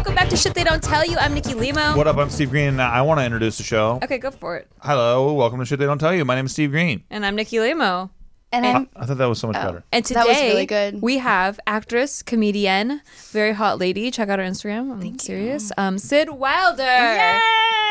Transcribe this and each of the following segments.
welcome back to Shit They Don't Tell You. I'm Nikki Limo. What up? I'm Steve Greene, and I want to introduce the show. Okay, go for it. Hello, welcome to Shit They Don't Tell You. My name is Steve Greene. And I'm Nikki Limo. And I'm I thought that was so much better. And today That was really good. we have actress, comedian, very hot lady. Check out her Instagram. I'm serious. Um, Syd Wilder. Yay!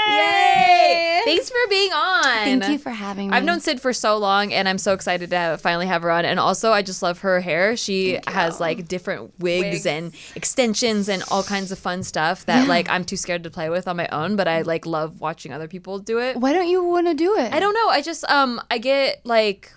Yay! Thanks for being on. thank you for having me. I've known Syd for so long, and I'm so excited to have, finally have her on. And also, I just love her hair. She has like different wigs, Wigs. and extensions and all kinds of fun stuff that like I'm too scared to play with on my own. But I like love watching other people do it. Why don't you want to do it? I don't know. I just um I get like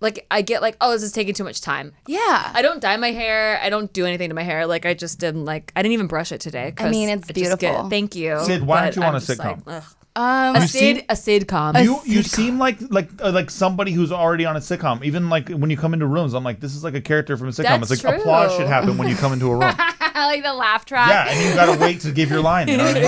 like I get like oh this is taking too much time. Yeah. I don't dye my hair. I don't do anything to my hair. Like I just didn't like I didn't even brush it today. I mean, it's I just get- beautiful. thank you. Syd, why don't you want I'm a sitcom? like, um, a You Syd seem- a sitcom. You you seem like like uh, like somebody who's already on a sitcom. Even like when you come into rooms, I'm like, this is like a character from a sitcom. That's it's like true. applause should happen when you come into a room. I like the laugh track. yeah, and you gotta wait to give your line. You know what I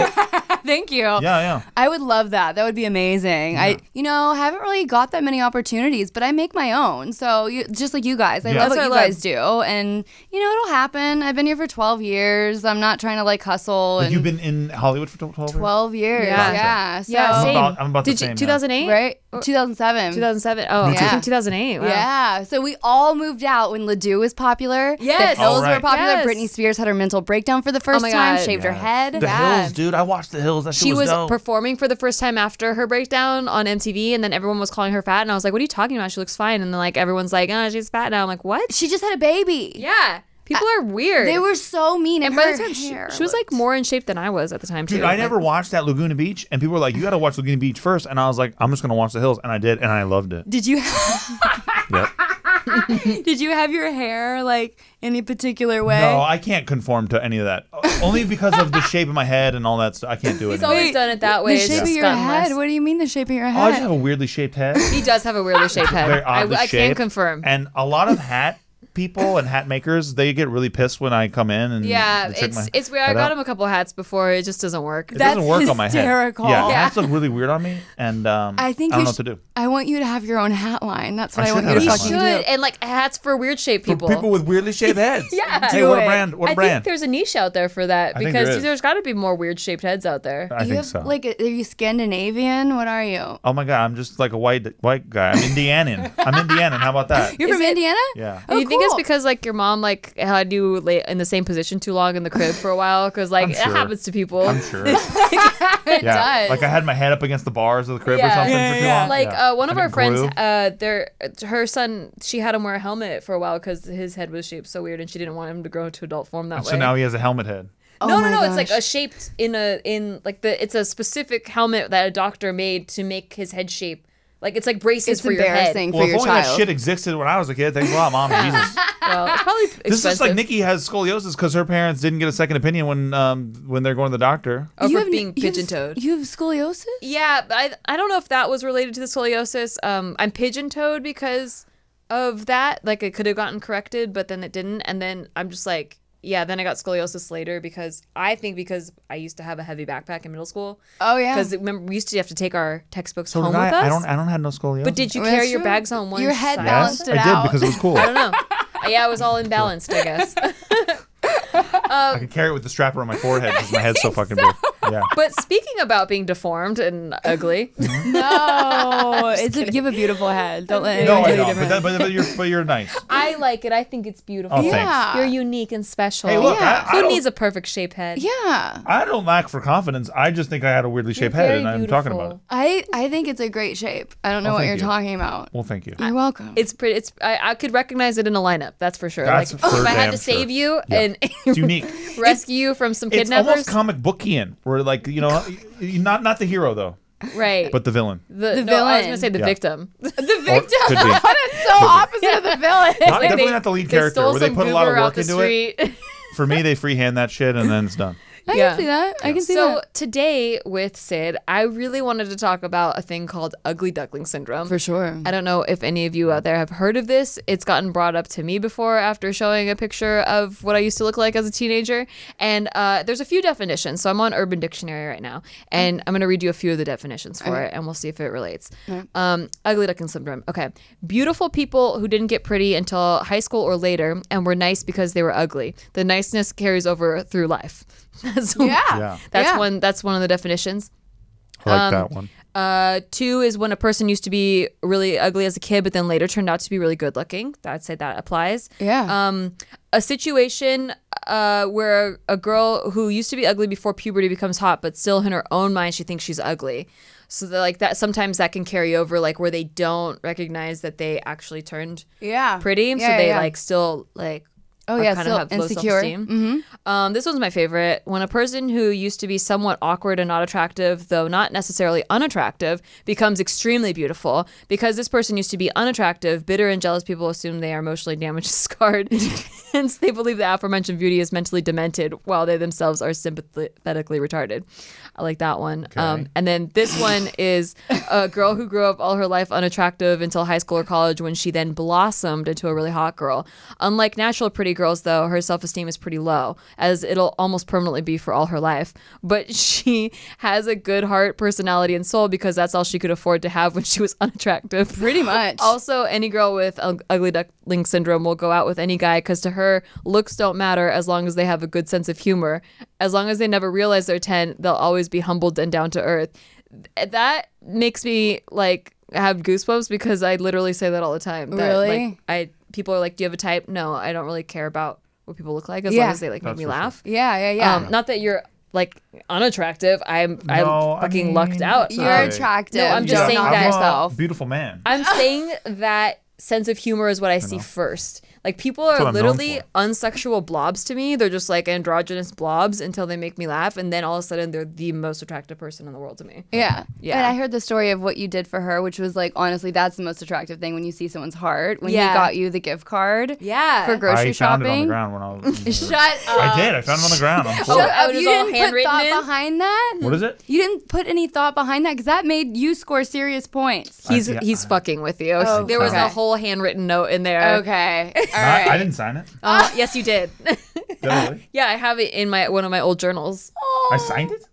mean? Thank you. Yeah, yeah. I would love that. That would be amazing. I, you know, haven't really got that many opportunities, but I make my own. So you, just like you guys, I Yeah. love That's what you what I guys do, and you know, it'll happen. I've been here for 12 years. I'm not trying to like hustle. Like and you've been in Hollywood for 12 years? 12 years. Yeah. Yeah. So, yeah, I'm same. about- I'm about the Did same, you yeah. 2008? right. 2007. 2007. Oh, yeah. 2008. Wow. Yeah. So we all moved out when Ledoux was popular. Yes. The Hills right. were popular. Yes. Britney Spears had her mental breakdown for the first my time, God. shaved her head. The yeah. Hills, dude. I watched The Hills. That shit She was dope. performing for the first time after her breakdown on MTV, and then everyone was calling her fat, and I was like, "What are you talking about? She looks fine." And then like everyone's like, "Oh, she's fat now." I'm like, "What?" She just had a baby. Yeah, people are weird. They were so mean. And And by her the time she, hair she was like looked- more in shape than I was at the time too. Dude, I Like, never watched that Laguna Beach, and people were like, "You got to watch Laguna Beach first. and I was like, "I'm just gonna watch The Hills," and I did, and I loved it. Did you Yep. did you have your hair like any particular way? No, I can't conform to any of that. Only because of the shape of my head and all that stuff. I can't do it. He's anymore. always done it that way. the It's shape of your gotten head. What do you mean the shape of your Oh, I just have a weirdly shaped head. He does have a weirdly shaped head. Very I, oddly I shaped. can confirm. And a lot of hat people and hat makers, they get really pissed when I come in and yeah, it's my it's weird. I head got out. him a couple hats before. It just doesn't work. It That's doesn't work on my head. Yeah, Yeah. hats look really weird on me, and um, I think I don't know sh- what to do. I want you to have your own hat line. That's what I I, want should you to have a He hat fucking should, do. and like hats for weird shaped For people. people with weirdly shaped heads. Yeah. Hey, Do what a brand? What a I brand? I think there's a niche out there for that I because there is. there's got to be more weird shaped heads out there. I you think have, so. Like, are you Scandinavian? What are you? oh my god, I'm just like a white white guy. I'm Indianan. I'm Indianan. How about that? You're Is from it- Indiana? Yeah. Oh, you think it's because like your mom like had you lay in the same position too long in the crib for a while? Because like I'm it happens to people. I'm sure. it yeah. does. Like I had my head up against the bars of the crib or something Yeah, for too yeah. long. like Yeah. uh, one of And our friends, grew. uh, their her son, she had him wear a helmet for a while because his head was shaped so weird, and she didn't want him to grow into adult form that so way. So now he has a helmet head. Oh no, no, my no. It's like a shaped in a in like the it's a specific helmet that a doctor made to make his head shape. Like it's like braces It's for your head. embarrassing Well, for if your only that shit existed when I was a kid. Thanks a lot, mom. Jesus. Well, it's probably expensive. This is like Nikki has scoliosis because her parents didn't get a second opinion when um when they're going to the doctor. Oh, for have- being pigeon-toed. You have scoliosis? Yeah, I I don't know if that was related to the scoliosis. Um, I'm pigeon toed because of that. Like it could have gotten corrected, but then it didn't. And then I'm just like, yeah. Then I got scoliosis later because I think because I used to have a heavy backpack in middle school. Oh, yeah. Because remember we used to have to take our textbooks So home did with I, us. I don't I don't have no scoliosis. but did you Well, carry your true. bags on one Your head side? balanced Yes, it I did out. because it was cool. I don't know. yeah, I was all imbalanced, I guess. Um, I could carry it with the strap around my forehead because my head's so fucking big. Yeah. but speaking about being deformed and ugly, mm-hmm. No, it's a, you have a beautiful head. Don't let No, anyone I tell you know, but, different. that, but, but you're but you're nice. I like it. I think it's beautiful. Oh, thanks. yeah. You're unique and special. Hey, look, Yeah. I, I Who needs a perfect shaped head? yeah. I don't lack for confidence. I just think I had a weirdly shaped head, very and I'm talking about it. I, I think it's a great shape. I don't know Oh, what you're you. talking about. Well, thank you. You're welcome. It's pretty. It's I, I could recognize it in a lineup. That's for sure. That's like for if I had damn to save you Yeah. and It's unique. Rescue you from some It's kidnappers, almost comic bookian, where like you know, y- y- not not the hero though, right? but the villain. the, The no, I was villain. gonna say the Yeah. victim. the victim. could be. That's so opposite of the villain. Not, Like definitely they- not the lead character, stole where they put a lot of work the into it. street. For me, they freehand that shit and then it's done. I Yeah. can see that. I can see so that. So today with Syd, I really wanted to talk about a thing called ugly duckling syndrome. For sure. I don't know if any of you out there have heard of this. It's gotten brought up to me before after showing a picture of what I used to look like as a teenager. And uh, there's a few definitions. So I'm on Urban Dictionary right now. And I'm going to read you a few of the definitions for it and we'll see if it relates. Um, ugly duckling syndrome. Okay. Beautiful people who didn't get pretty until high school or later and were nice because they were ugly. The niceness carries over through life. That's Yeah. Yeah. That's Yeah. one. That's one of the definitions. I like Um, that one. Uh, two is when a person used to be really ugly as a kid, but then later turned out to be really good looking. I'd say that applies. Yeah. Um, a situation uh, where a girl who used to be ugly before puberty becomes hot, but still in her own mind she thinks she's ugly. So that like that sometimes that can carry over, like where they don't recognize that they actually turned yeah. pretty, Yeah, so Yeah, they yeah. like still like Oh, yeah, kind of have low insecure. self-esteem. Mhm. Um, this one's my favorite. When a person who used to be somewhat awkward and not attractive, though not necessarily unattractive, becomes extremely beautiful. Because this person used to be unattractive, bitter and jealous people assume they are emotionally damaged and scarred. Hence, they believe the aforementioned beauty is mentally demented, while they themselves are sympathetically retarded. I like that one. Um, and then this one is a girl who grew up all her life unattractive until high school or college when she then blossomed into a really hot girl. Unlike natural pretty girls, though, her self esteem is pretty low, as it'll almost permanently be for all her life. But she has a good heart, personality, and soul because that's all she could afford to have when she was unattractive. Pretty much. Also, any girl with ugly duckling syndrome will go out with any guy because to her, looks don't matter as long as they have a good sense of humor. As long as they never realize they're 10, they'll always be humbled and down to earth. That makes me like have goosebumps because I literally say that all the time. That, Really? Like, I people are like, "Do you have a type?" No, I don't really care about what people look like as Yeah. long as they like make me for sure. laugh. Yeah, yeah, yeah. Um, not that you're like unattractive. I'm No, I'm I fucking lucked out. You're Sorry. attractive. No, I'm just Don't saying that- yourself. I'm a beautiful man. I'm saying that sense of humor is what I see first. Like people are literally unsexual blobs to me. They're just like androgynous blobs until they make me laugh, and then all of a sudden they're the most attractive person in the world to me. Yeah. Yeah. And I heard the story of what you did for her, which was like, honestly, that's the most attractive thing when you see someone's heart. When Yeah. he got you the gift card Yeah. for grocery I found it on the shopping. ground when I was. Shut up. I did. I found it on the ground. I'm full. Oh, Shut up. it You didn't put thought in? behind that? What is it? You didn't put any thought behind that because that made you score serious points. He's yeah, he's fucking with you. Oh, there was a whole handwritten note in there. Okay. All I, right. I didn't sign it. Uh, yes, you did. Did really? yeah, I have it in my one of my old journals. Oh, I signed it.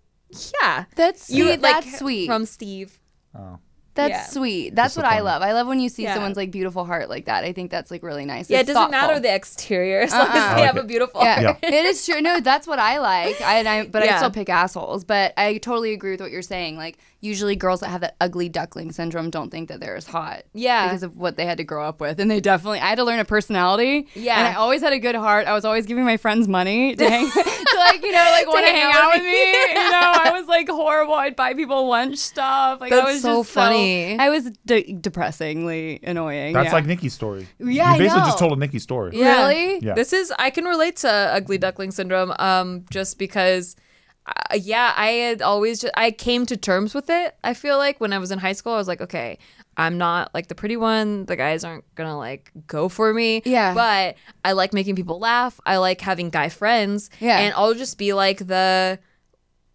Yeah. That's You sweet. like that's sweet. from Steve. Oh. that's yeah. sweet. That's what I love. I love when you see Yeah. someone's like beautiful heart like that. I think that's like really nice. Yeah, It's it doesn't thoughtful. matter the exterior as long Uh-uh. as they like have a beautiful Yeah, heart. it is true. No, that's what I like. I, and I but I still pick assholes. But I totally agree with what you're saying. Like usually girls that have that ugly duckling syndrome don't think that they're as hot. Yeah. Because of what they had to grow up with. And they definitely I had to learn a personality. Yeah. And I always had a good heart. I was always giving my friends money to hang to like, you know, like want to hang hang out out with with me. you know, I was like horrible. I'd buy people lunch stuff. Like I That's was so just funny. I was de- depressingly annoying. That's yeah. like Nikki's story. Yeah, you basically just know. told a Nikki story. Yeah. Really? Yeah. This is I can relate to ugly duckling syndrome um just because uh, yeah, I had always just I came to terms with it. I feel like when I was in high school I was like, okay, I'm not like the pretty one. The guys aren't going to like go for me. Yeah. But I like making people laugh. I like having guy friends. Yeah. And I'll just be like the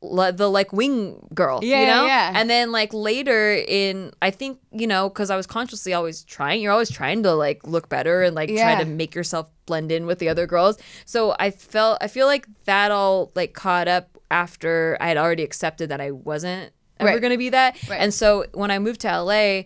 the like wing girl, Yeah, you know? yeah. And then like later in I think, you know, cuz I was consciously always trying, you're always trying to like look better and like Yeah. try to make yourself blend in with the other girls. So I felt I feel like that all like caught up after I had already accepted that I wasn't ever Right. going to be that. Right. And so when I moved to LA,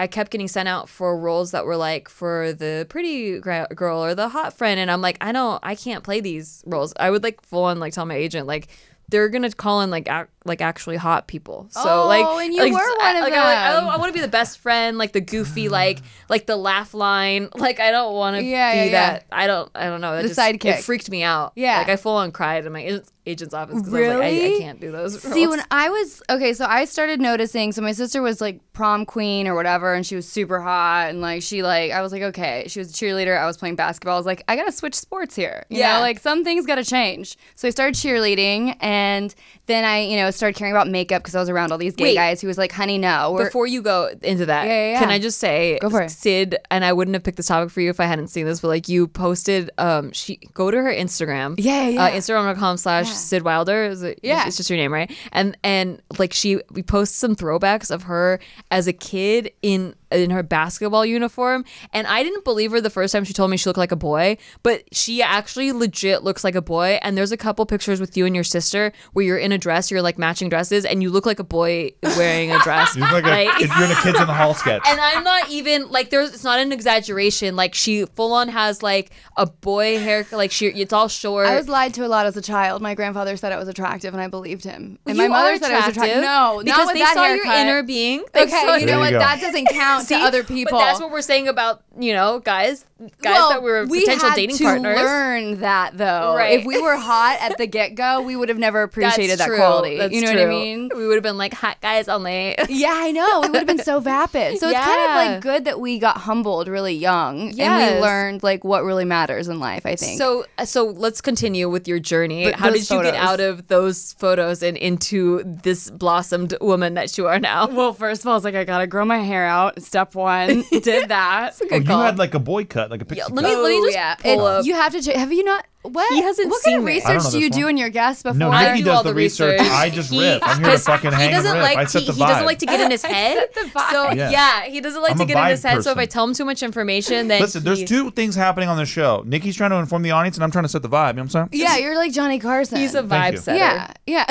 I kept getting sent out for roles that were like for the pretty girl or the hot friend and I'm like I don't I can't play these roles. I would like full on like tell my agent like they're gonna call in like like actually hot people. So Oh, like, and you like, were I- one of like, I, like, I, I want to be the best friend, like the goofy, mm. like like the laugh line. Like I don't want to Yeah, be yeah, yeah. that. I don't. I don't know. That The just, sidekick. It freaked me out. Yeah. Like I full on cried in my agent's, agent's office because I was like, I, I can't do those. See, when I was okay, so I started noticing. So my sister was like prom queen or whatever, and she was super hot, and like she like I was like, okay, she was a cheerleader. I was playing basketball. I was like, I gotta switch sports here. You Yeah. know, like some things gotta change. So I started cheerleading, and then I, you know, started caring about makeup because I was around all these gay Wait. guys who was like, honey, no, we're Before you go into that, Yeah, yeah, yeah. can I just say, Go for it. Syd, and I wouldn't have picked this topic for you if I hadn't seen this, but like you posted, um, she go to her Instagram, Yeah, yeah, uh, yeah. Instagram.com slash Syd Wilder, is it? Yeah. it's just your name, right? And and like she, we post some throwbacks of her as a kid in in her basketball uniform, and I didn't believe her the first time she told me she looked like a boy, but she actually legit looks like a boy. And there's a couple pictures with you and your sister where you're in a dress, you're like matching dresses, and you look like a boy wearing a dress. You look like, a, you're in a kids in the hall sketch. and I'm not even like there's it's not an exaggeration. Like she full on has like a boy hair like she it's all short. I was lied to a lot as a child. My grandfather said I was attractive, and I believed him. And You my mother are said I was attractive. attractive No, because not with they that saw haircut. your inner being. They Okay, saw you There know you what? go. That doesn't count See? to other people. But that's what we're saying about you know guys, guys well, that were we potential had dating to partners. learn that though. Right. If we were hot at the get go, we would have never That's appreciated that true. quality. That's you know what I true. mean? We would have been like hot guys only. Yeah, I know. We would have been so vapid. So it's kind of like good that we got humbled really young and we learned like what really matters in life. I think. So uh, so let's continue with your journey. But How those did you get out of those photos and into this blossomed woman that you are now? well, first of all, I was like, I gotta grow my hair out. Step one, did that. Oh, oh, you had like a boy cut, like a pixie Yeah, cut. let me let me Oh, just yeah. pull It's- up. You have to. Ch- have you not? What? He hasn't What kind of seen it. I don't research do you this do in your guests before? No, I Nikki do does all the the research. research. I just He- rip. I'm here to 'cause fucking hang he doesn't and rip. like I to, set the he doesn't like to get in his head. the vibe. So Yeah. yeah. he doesn't like I'm to get in his head. So if I tell him too much information, then Listen, there's two things happening on the show. Nikki's trying to inform the audience, and I'm trying to set the vibe. You know what I'm saying? Yeah, you're like Johnny Carson. He's a vibe you. setter. yeah, yeah.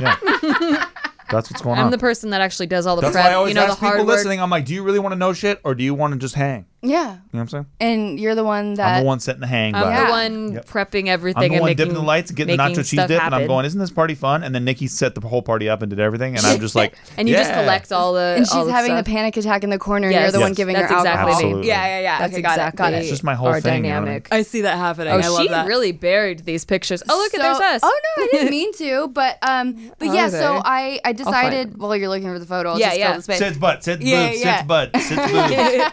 Yeah. That's what's going on. I'm the person that actually does all the That's prep. why I always you know, the ask people work. listening. I'm like, do you really want to know shit, or do you want to just hang? You know what I'm saying? And you're the one that. I'm the one setting the hang I'm vibe. Yeah. the one Yep. prepping everything I'm the and one making dipping the lights, getting the making nacho cheese stuff dip, and I'm happen. going, "Isn't this party fun?" And then Nikki set the whole party up and did everything, and I'm just like, and you just "Yeah." collect all the. and she's all the having stuff. the panic attack in the corner, and you're the one Yes. giving That's her exactly alcohol. Absolutely. Yeah, yeah, yeah. That's okay, got it. exactly Got it. It's just my whole our thing, you know what I mean? dynamic. I see that happening. Oh, I love she that. really buried these pictures. Oh, look, So- there's us. Oh no, I didn't mean to, but um, but yeah. So Okay. I I decided while you're looking for the photo, I'll Yeah, just yeah. fill the space. Sits butt, sits Yeah, boobs, yeah. sits butt, sits boobs.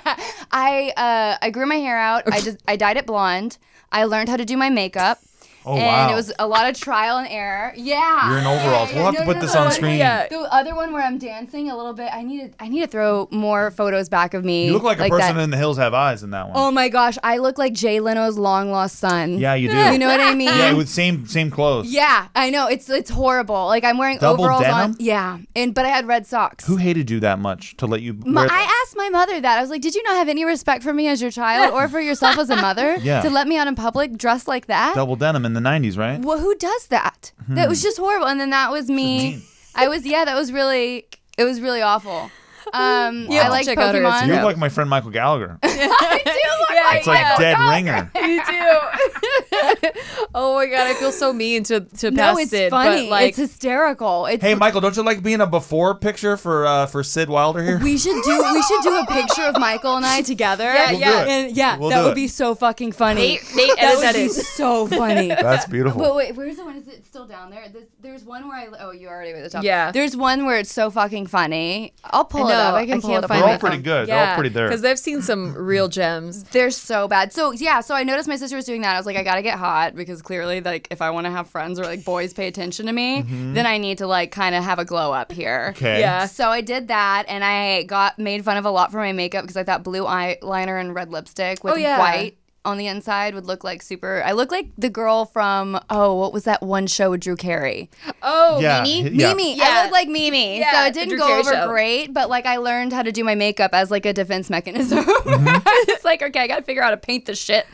I uh I grew my hair out. I just I dyed it blonde. I learned how to do my makeup. Oh, and wow. it was a lot of trial and error. Yeah. You're in overalls. yeah, We'll have no, to put no, this no, on screen. Yeah. The other one where I'm dancing a little bit, I need to I need to throw more photos back of me. You look like a person that. in the hills have eyes in that one. Oh my gosh, I look like Jay Leno's long lost son. yeah, you do. You know what I mean? yeah, with same same clothes. Yeah, I know. It's it's horrible. Like I'm wearing Double overalls denim? on. Yeah, and but I had red socks. Who hated you that much to let you My, I asked my mother that. I was like, "Did you not have any respect for me as your child, or for yourself as a mother, Yeah. to let me out in public dressed like that?" double denim in the 90s, right? Well, who does that? That was just horrible. And then that was me. I was yeah. That was really. It was really awful. Um, You have I like check out her Pokemon. You Instagram. look like my friend Michael Gallagher. I do look Yeah, It's like Michael dead Gallagher. ringer. You do. oh my god, I feel so mean to to No, pass it's Syd, funny. but like it's hysterical. It's Hey, Michael, don't you like being a before picture for uh, for Syd Wilder here? We should do we should do a picture of Michael and I together. Yeah, We'll yeah. And yeah, We'll that would it. be so fucking funny. Nate, Nate that would be so funny. That's beautiful. But wait, where's the one? Is it still down there? There's, there's one where I. Oh, you already were at the top. Yeah. There's one where it's so fucking funny. I'll pull I it up. I can I pull can't it up. find on They're all pretty phone. good. They're all pretty there. Because they've seen some real gems. They're so bad. So yeah, so I noticed my sister was doing that. I was like, I gotta get hot because clearly, like, if I want to have friends or like boys pay attention to me, then I need to like kind of have a glow up here. Mm-hmm. Okay. Yeah. So I did that, and I got made fun of a lot for my makeup because I thought blue eyeliner and red lipstick with Oh, yeah. white on the inside would look like super. I look like the girl from oh, what was that one show with Drew Carey? Oh, Yeah, Mimi. Yeah. Mimi. Yeah. I look like Mimi. Yeah, so it didn't go Carey over show. great, but like I learned how to do my makeup as like a defense mechanism. Mm-hmm. it's like okay, I got to figure out how to paint the shit.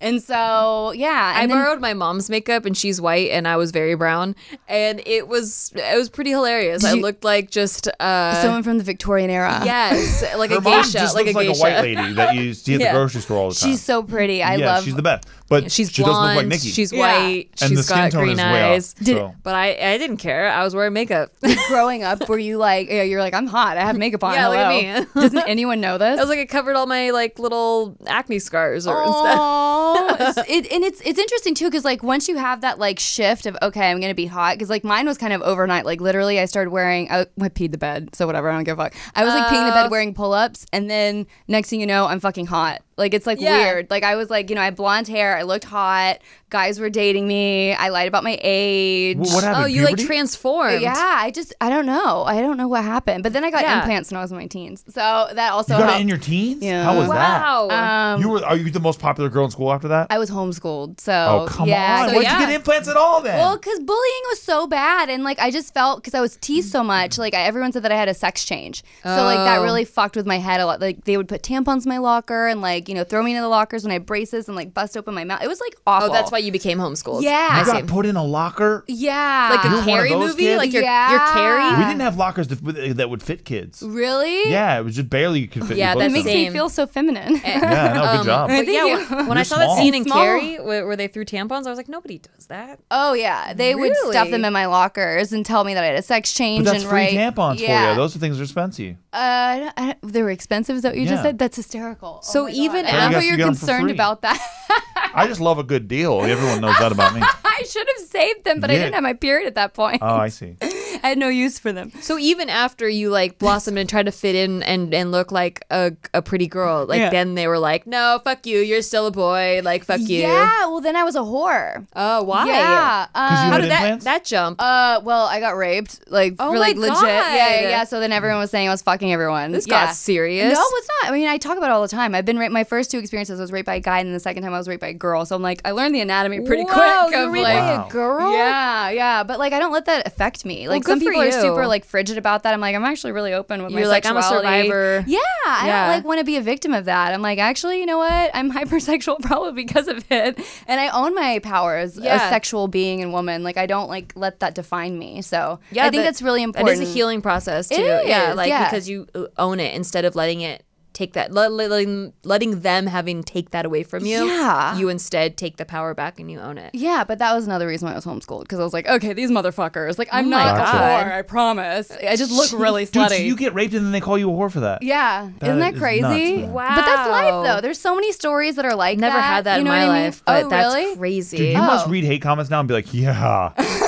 And so yeah, I then- borrowed my mom's makeup and she's white and I was very brown and it was it was pretty hilarious. I you- looked like just uh someone from the Victorian era. yes, like Her a mom geisha, just like a looks like geisha. a white lady that you see at Yeah. the grocery store all the time. She's so pretty. I yeah, love. she's the best. But She's she doesn't look blonde. like Nikki. She's Yeah. white. and she's the skin got tone green is way eyes. off. So. But I, I didn't care. I was wearing makeup. growing up were you like yeah, you're like I'm hot I have makeup on Yeah, look at me. doesn't anyone know this I was like, it covered all my like little acne scars or stuff. It, and it's it's interesting too because like once you have that like shift of okay I'm gonna be hot because like mine was kind of overnight like literally I started wearing I, I peed the bed so whatever I don't give a fuck I was like peeing the Uh. bed wearing pull ups and then next thing you know I'm fucking hot Like it's like Yeah. weird. Like I was like, you know, I had blonde hair, I looked hot, guys were dating me, I lied about my age. Wh- What happened? Oh, you like Puberty? transformed. Yeah, I just I don't know. I don't know what happened. But then I got Yeah. implants when I was in my teens. So that also You got helped. it in your teens? Yeah. How was Wow. that? um, You were are you the most popular girl in school after that? I was homeschooled. So oh come yeah, on! So Why'd yeah. you get implants at all then? Well, because bullying was so bad, and like I just felt because I was teased so much, like I, everyone said that I had a sex change. So like that Oh. really fucked with my head a lot. Like they would put tampons in my locker and like you know throw me into the lockers when I had braces and like bust open my mouth. It was like awful. Oh, that's why you became homeschooled. Yeah. I you see. got put in a locker. Yeah. Like You're a one of Carrie those movie, kids? like your your Yeah. Carrie. We didn't have lockers that, that would fit kids. really. Yeah, it was just barely you could fit. Yeah, That makes in. me feel so feminine. Yeah, no, good Um, job. But Thank yeah, you. when, when I You're saw that scene in Small. Carrie where, where they threw tampons, I was like, nobody does that. oh yeah, they would stuff them in my lockers and tell me that I had a sex change But that's and free write. tampons yeah. for you. Those are things that are expensive. Uh, I I they were expensive. Is that what you Yeah. just said? That's hysterical. Oh So my God. even I after- You how guys you're get 'em for concerned about that. I just love a good deal. Everyone knows that about me. I should have saved them, but I didn't have my period at that point. Oh, I see. I had no use for them. So even after you like blossomed and tried to fit in and, and look like a, a pretty girl, like Yeah. then they were like, no, fuck you, you're still a boy, like fuck you. Yeah, well then I was a whore. Oh, why? Yeah. you Um, How did that implants? that jump? uh, well, I got raped, like Oh for like my legit. Yeah, yeah, yeah. So then everyone was saying I was fucking everyone. this yeah. got serious. No, it's not. I mean, I talk about it all the time. I've been raped. My first two experiences, I was raped by a guy, and then the second time I was raped by a girl. So I'm like, I learned the anatomy pretty Whoa, quick. you of, raped like, by Wow. a girl? Yeah, yeah, but like I don't let that affect me. Like good some people are super like frigid about that. I'm like I'm actually really open with my You're like, I'm a survivor. Yeah, I don't like want to be a victim of that. I'm like actually, you know what? I'm hypersexual probably because of it, and I own my power as Yeah. a sexual being and woman. Like I don't like let that define me. So Yeah, I think that- that's really That important. is a healing process too. It yeah, like yeah. because you uh, own it instead of letting it take that letting letting them having take that away from you. Yeah. You instead take the power back and you own it. Yeah, but that was another reason why I was homeschooled because I was like, okay, these motherfuckers. Like, I'm Oh my not a whore, I promise. I just look really Dude, slutty. so you get raped and then they call you a whore for that. yeah, That isn't that is crazy? nuts, man. But that's life, though. There's so many stories that are like Never that. had that you in know my what I mean? life, but oh, that's really? crazy. Dude, you must Oh. read hate comments now and be like, yeah,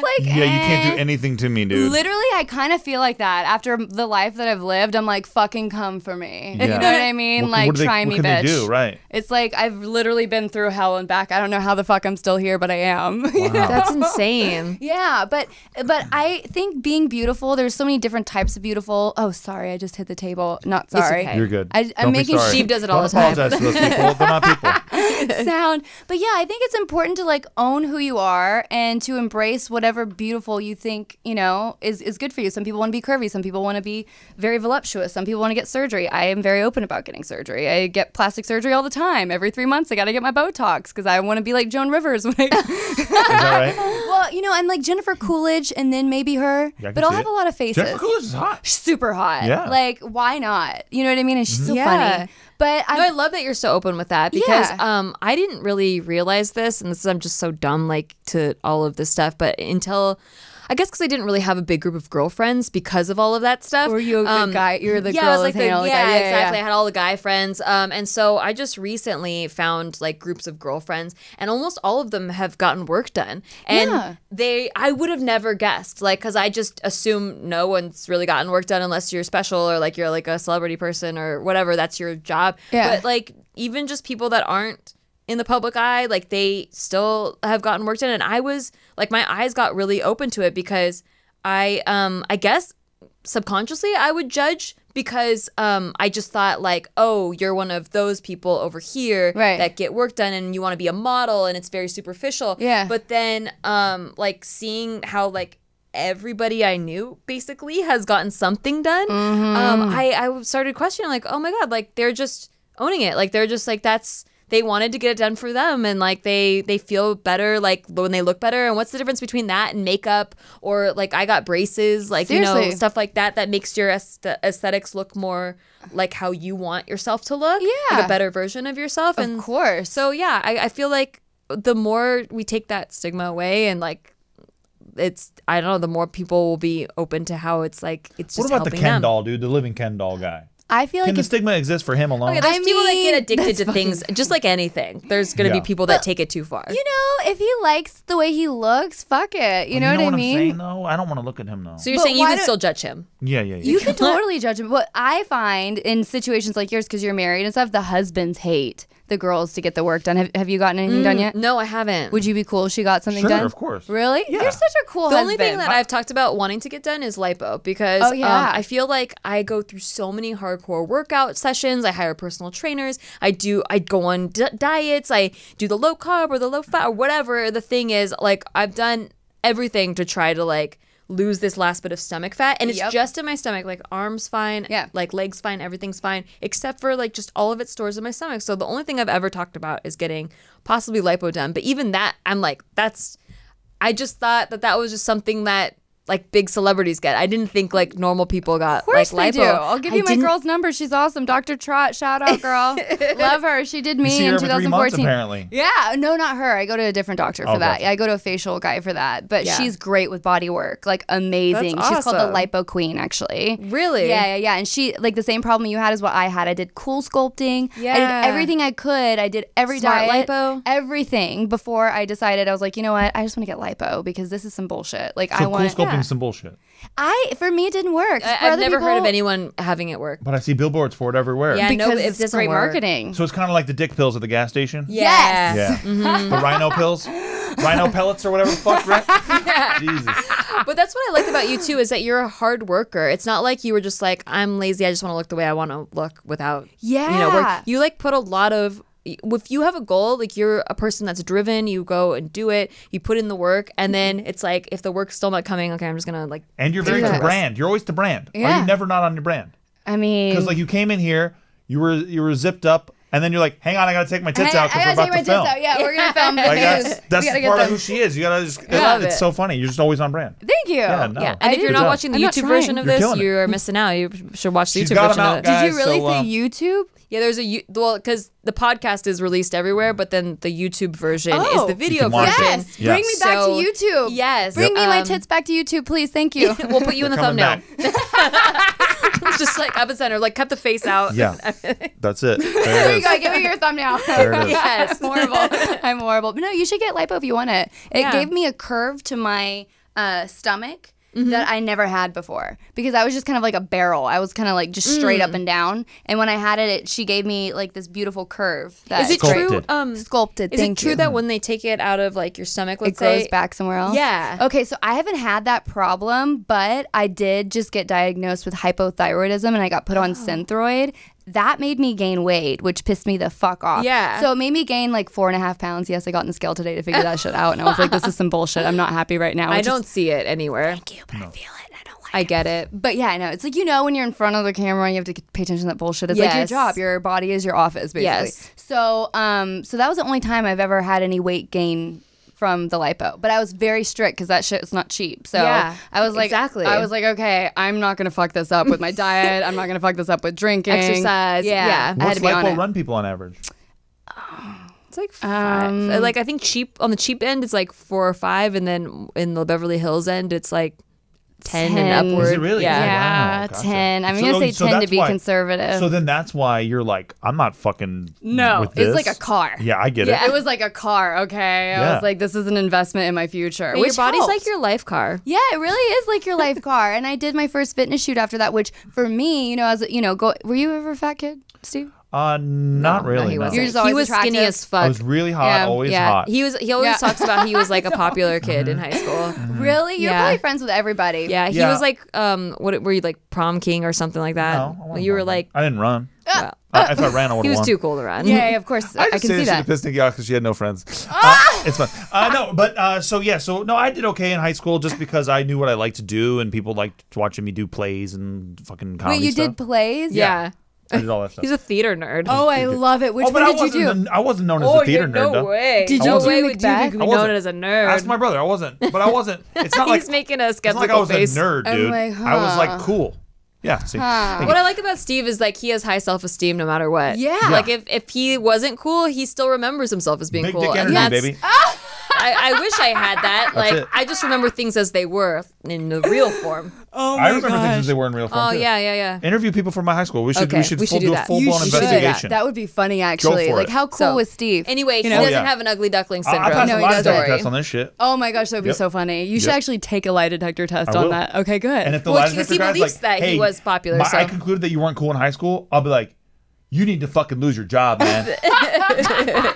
Just like, yeah, you can't do eh. anything to me, dude. Literally, I kind of feel like that after the life that I've lived. I'm like, fucking come for me. You know what I mean? What- like, what they- try what me, can bitch. they do? Right. It's like I've literally been through hell and back. I don't know how the fuck I'm still here, but I am. You know? That's insane. Yeah, but but I think being beautiful, there's so many different types of beautiful. Oh, sorry, I just hit the table. Not sorry. okay. You're good. I- I'm Don't making sorry. Steve does it all Don't the time. apologize to those people. They're not people. sound. But yeah, I think it's important to like own who you are and to embrace whatever beautiful you think, you know, is, is good for you. Some people want to be curvy, some people want to be very voluptuous, some people want to get surgery. I am very open about getting surgery. I get plastic surgery all the time. Every three months I gotta get my Botox because I want to be like Joan Rivers when I Is that right? Well, you know, and like Jennifer Coolidge and then maybe her. Yeah, but I'll have it. a lot of faces. Jennifer Coolidge is hot. super hot. Yeah. Like, why not? You know what I mean? And she's so Yeah. funny. But No, I love that you're so open with that because Yeah. um I didn't really realize this and this is I'm just so dumb like to all of this stuff but until I guess because I didn't really have a big group of girlfriends because of all of that stuff. Were you a good guy? You were the yeah, girl I was like was hanging the. Yeah, yeah, exactly. yeah. I had all the guy friends, um, and so I just recently found like groups of girlfriends, and almost all of them have gotten work done, and Yeah. they I would have never guessed, like, because I just assume no one's really gotten work done unless you're special or like you're like a celebrity person or whatever. That's your job. Yeah. But like even just people that aren't in the public eye, like they still have gotten work done, and I was like my eyes got really open to it because I um I guess subconsciously I would judge because um I just thought like oh you're one of those people over here Right. that get work done and you want to be a model and it's very superficial Yeah. but then um like seeing how like everybody I knew basically has gotten something done Mm-hmm. um I I started questioning like oh my god like they're just owning it like they're just like that's they wanted to get it done for them and like they they feel better like when they look better and what's the difference between that and makeup or like I got braces like you know stuff like that that makes your aesthetics look more like how you want yourself to look like Yeah. a better version of yourself and of course. so yeah I, I feel like the more we take that stigma away and like it's I don't know the more people will be open to how it's like it's What just about the Ken them. doll, dude? The living Ken doll guy. I feel Can like the if, stigma exist for him alone? Okay, there's I people that get addicted that's to things, just like anything. There's gonna Yeah. be people that take it too far. you know, if he likes the way he looks, fuck it. You know you what I I'm mean? saying though? I don't want to look at him though. so you're But saying you why can do- still judge him? yeah, yeah, yeah. You can totally judge him. What I find in situations like yours, because you're married and stuff, the husbands hate the girls to get the work done. Have, have you gotten anything done yet? No, I haven't. Would you be cool if she got something Sure, done? of course. Really? Yeah. You're such a cool the husband. only thing that I've talked about wanting to get done is lipo because Oh, yeah. um, I feel like I go through so many hardcore workout sessions. I hire personal trainers. I do. I go on d- diets. I do the low carb or the low fat or whatever. The thing is, like I've done everything to try to like lose this last bit of stomach fat and it's Yep. just in my stomach like arms fine Yeah. like legs fine everything's fine except for like just all of it stores in my stomach so the only thing i've ever talked about is getting possibly lipo done but even that i'm like that's I just thought that that was just something that like big celebrities get. I didn't think like normal people got Of course like they lipo. do. I'll give I you my didn't- girl's number. She's awesome. Dr. Trot, shout out, girl. Love her. She did You me see in her every three months 2014. apparently. Yeah, no, not her. I go to a different doctor for Okay. that. Yeah, I go to a facial guy for that. But Yeah. she's great with body work, like amazing. That's She's called the. Lipo Queen, actually. Really? Yeah, yeah, yeah. And she like the same problem you had is what I had. I did cool sculpting. Yeah. I did everything I could. I did every Smart diet, lipo. everything before I decided I was like, you know what? I just want to get lipo because this is some bullshit. Like I So cool want. sculpting yeah. some bullshit. I for me it didn't work. I, For I've other never heard of anyone having it work. But I see billboards for it everywhere. Yeah. because no, it it's doesn't great work. marketing. So it's kind of like the dick pills at the gas station. Yes. Yeah. Mm-hmm. The rhino pills, rhino pellets, or whatever the fuck, right? Jesus. But that's what I liked about you too is that you're a hard worker. It's not like you were just like I'm lazy. I just want to look the way I want to look without Yeah. you know Yeah. work. You like put a lot of if you have a goal, like you're a person that's driven, you go and do it, you put in the work, and then it's like if the work's still not coming, okay, I'm just gonna like And you're very to brand. You're always to brand. Yeah. Are you never not on your brand? I mean, Because like you came in here, you were you were zipped up, and then you're like, hang on, I gotta take my tits Hey, out because I we're gotta about take to my film. tits out. Yeah, we're gonna film the Like that's that's the part get of who she is. You gotta just love it's it. so funny. You're just always on brand. Thank you. Yeah, no. yeah. And if you're not job. watching the I'm YouTube version of You're this, killing you're missing out. You should watch the She's YouTube got 'em version out, of it. guys. Did you really so, uh, say YouTube? Yeah, there's a you- well because the podcast is released everywhere, but then the YouTube version is Oh. the video can watch it. version. Yes. Yeah. Bring me back So- to YouTube. Yes. Bring me my Um, tits back to YouTube, please. Thank you. We'll put you in the They're coming thumbnail. It's just like up and center, like cut the face out. Yeah, that's it. There there it you is. go. Give me your thumbnail. There it is. Yes. I'm horrible. I'm horrible. But no, you should get lipo if you want it. It Yeah. gave me a curve to my uh, stomach. Mm-hmm. That I never had before because I was just kind of like a barrel. I was kind of like just straight Mm. up and down. And when I had it, it she gave me like this beautiful curve. That Is it Sculpted. true? Um, sculpted? is thank it true you. that when they take it out of like your stomach, it let's goes say, back somewhere else? Yeah. Okay, so I haven't had that problem, but I did just get diagnosed with hypothyroidism and I got put on Oh. Synthroid. That made me gain weight, which pissed me the fuck off. Yeah. So it made me gain like four and a half pounds. Yes, I got in the scale today to figure that shit out. And I was like, this is some bullshit. I'm not happy right now. I which don't see it anywhere. Thank you, but I feel it. I don't like I get it. but yeah, I know. It's like, you know, when you're in front of the camera and you have to pay attention to that bullshit. It's like your job. Your body is your office, basically. Yes. So, um, so that was the only time I've ever had any weight gain from the lipo. But I was very strict because that shit is not cheap. So Yeah, I was like, exactly. I was like, okay, I'm not gonna fuck this up with my diet. I'm not gonna fuck this up with drinking, Exercise, Yeah, yeah. I had What's to be on lipo it. run people on average? It's like five. Um, like I think cheap on the cheap end it's like four or five, and then in the Beverly Hills end it's like ten, 10. and upward. Is it really? Yeah. Oh, yeah, Wow, gotcha. ten. I'm So- gonna say so ten to be why- conservative. So then that's why you're like, I'm not fucking. no, with it's like a car. Yeah, I get Yeah. it. It was like a car. Okay, I Yeah. was like, this is an investment in my future. Yeah, which your body's helped. like your life car. Yeah, it really is like your life car. And I did my first fitness shoot after that, which for me, you know, as a- you know, go. Were you ever a fat kid, Steve? Uh, not No, really. he no. wasn't. You're he always was skinny as fuck. I was really hot, Yeah. always yeah, hot. he was. He always Yeah. talks about he was like a popular kid in high school. Mm-hmm. Really? You're Yeah. probably friends with everybody. Yeah, he Yeah. was like, um, what were you like prom king or something like that? no, I wasn't you were like, I didn't run. well, I, if I ran, I would he was won. too cool to run. Yeah, yeah, of course. I, I, can say see this that. to piss Nikki off because she had no friends. Uh, it's fun. Uh, no, but uh, so yeah, so no, I did okay in high school just because I knew what I liked to do, and people liked watching me do plays and fucking comedy Wait, you stuff. did plays? yeah. I did all that stuff. He's a theater nerd. Oh, I love it. Which oh, but one I did you do? I wasn't known as Oh, a theater yeah, nerd. no though. way. Did I you no wasn't. way do would you Macbeth? be I known wasn't. as a nerd. Ask my brother. I wasn't, but I wasn't. It's not like He's making a it's not skeptical like I was face. a nerd, I'm dude. like, I was like huh. cool. Yeah. See, Thank What you. I like about Steve is like he has high self esteem no matter what. Yeah. Like if, if he wasn't cool, he still remembers himself as being big cool. dick and energy, that's, baby. I, I wish I had that. That's like it. I just remember things as they were in the real form. Oh my I remember things gosh. as they were in real form. Oh too. yeah, yeah, yeah. Interview people from my high school. We should Okay, we should, we full, do do a that. full blown investigation. That would be funny, actually. for Like, it. how cool So, was Steve? Anyway, You he know? doesn't yeah. have an ugly duckling I, I syndrome. passed No, a he lie doesn't. detector test on this shit. Oh my gosh, that would be so funny. You should actually take a lie detector test on that. Okay, good. And if the Well, lie because detector he guy's believes like, that he hey, was popular, my- so- I concluded that you weren't cool in high school. I'll be like, you need to fucking lose your job, man.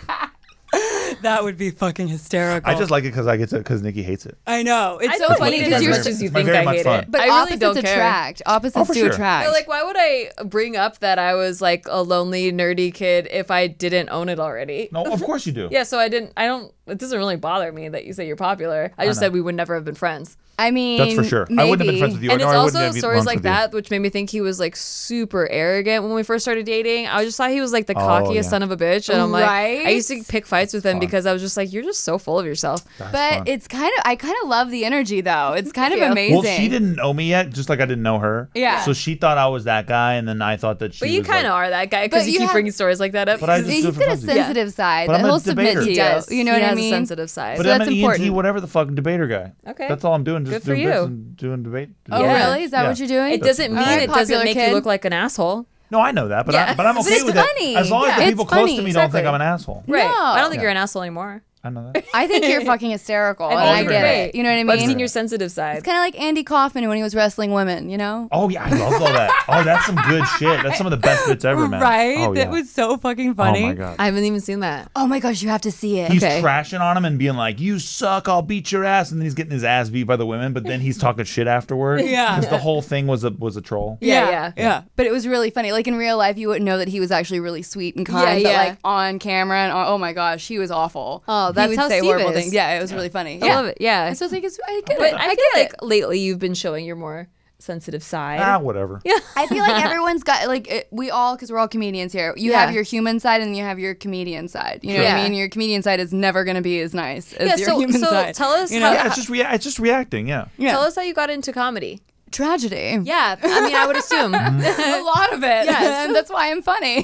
that would be fucking hysterical. I just like it because I get to because Nikki hates it. I know. It's I so don't funny because as you're much as you think I hate fun. it. but I really opposites don't care. attract. Opposites Oh, do sure. attract. They're like, why would I bring up that I was like a lonely, nerdy kid if I didn't own it already? No, of course you do. Yeah, so I didn't. I don't. It doesn't really bother me that you say you're popular. I just know. said we would never have been friends. I mean, That's for sure. I wouldn't have been maybe. friends with you. and it's also stories like with you. that, which made me think he was like super arrogant when we first started dating. I just thought he was like the Oh, cockiest yeah. son of a bitch, and I'm like, I used to pick fights with him because I was just like, you're just so full of yourself. That's But fun. it's kind of, I kind of love the energy though. It's kind of amazing. Well, she didn't know me yet, just like I didn't know her. Yeah. So she thought I was that guy, and then I thought that she. But you kind of like, are that guy because you you keep have- bringing stories like that up. But I 'cause just He's do it for got a funsies. sensitive side But I'm a he'll submit debater. to he you. does. You know he what I has mean? a sensitive side. But So I'm that's an important. ENT, whatever the fuck debater guy. Okay. That's all I'm doing. Just Good for doing bits you. and doing debate. Oh, Yeah. really? Is that Yeah. what you're doing? it doesn't mean All right, it doesn't popular make kid. you look like an asshole. No, I know that, but Yeah. I, but I'm But okay it's with funny. it as long as Yeah. the It's people close funny. to me don't Exactly. think I'm an asshole. Right. No. I don't think Yeah. you're an asshole anymore. I know that. I think you're fucking hysterical, and I get great. it. You know what I But I've mean? seen your sensitive side. It's kind of like Andy Kaufman when he was wrestling women. You know? Oh yeah, I love all that. Oh, that's some good shit. That's some of the best bits ever, man. right. Oh, yeah. That was so fucking funny. Oh my god. I haven't even seen that. Oh my gosh, you have to see it. He's Okay. trashing on him and being like, "You suck. I'll beat your ass," and then he's getting his ass beat by the women. But then he's talking shit afterward. Yeah. because the whole thing was a was a troll. Yeah, yeah. yeah. But it was really funny. Like in real life, you wouldn't know that he was actually really sweet and kind. Yeah, but yeah. like on camera, and oh my gosh, he was awful. Oh, he that's would how say Steve horrible is. things. Yeah, it was really funny. I yeah. love it. Yeah. So it's like it's, I get But it. I, I, feel get like it. lately you've been showing your more sensitive side. Ah, whatever. yeah. I feel like everyone's got like it, we all because we're all comedians here. You Yeah. have your human side and you have your comedian side. You know what Sure. I mean? Your comedian side is never going to be as nice as Yeah, your so, human so side. tell us You how, know? Yeah, it's just rea- it's just reacting. Yeah. Yeah. tell us how you got into comedy. Tragedy. Yeah, I mean, I would assume. a lot of it. Yes. and that's why I'm funny.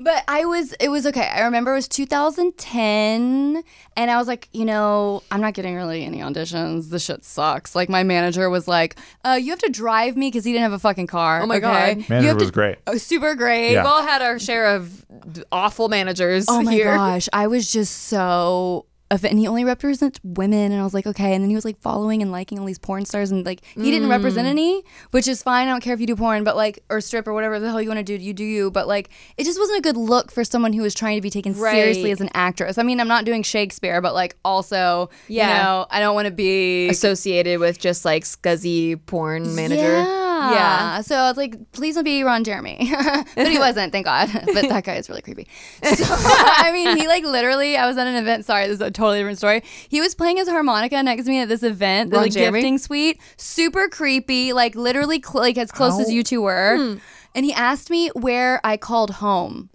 But I was, it was okay. I remember it was 2010, and I was like, you know, I'm not getting really any auditions. This shit sucks. Like my manager was like, uh, you have to drive me because he didn't have a fucking car. Oh my okay? God. You Manager have to- was great. Oh, super great. Yeah. We've all had our share of awful managers Oh my here. gosh, I was just so. And he only represents women, and I was like, okay. And then he was like following and liking all these porn stars, and like he didn't Mm. represent any, which is fine. I don't care if you do porn, but like or strip or whatever the hell you want to do, you do you. But like, it just wasn't a good look for someone who was trying to be taken seriously as an actress. I mean, I'm not doing Shakespeare, but like also, Yeah. you know, I don't want to be Associated with just like scuzzy porn manager. Yeah. Yeah. So I was like, please don't be Ron Jeremy. but he wasn't, thank God. But that guy is really creepy. So, I mean, he like literally, I was at an event. Sorry, this is a totally different story. He was playing his harmonica next to me at this event, the Ron like, Jeremy? gifting suite. Super creepy, like literally cl- like as close as you two were. Hmm. And he asked me where I called home.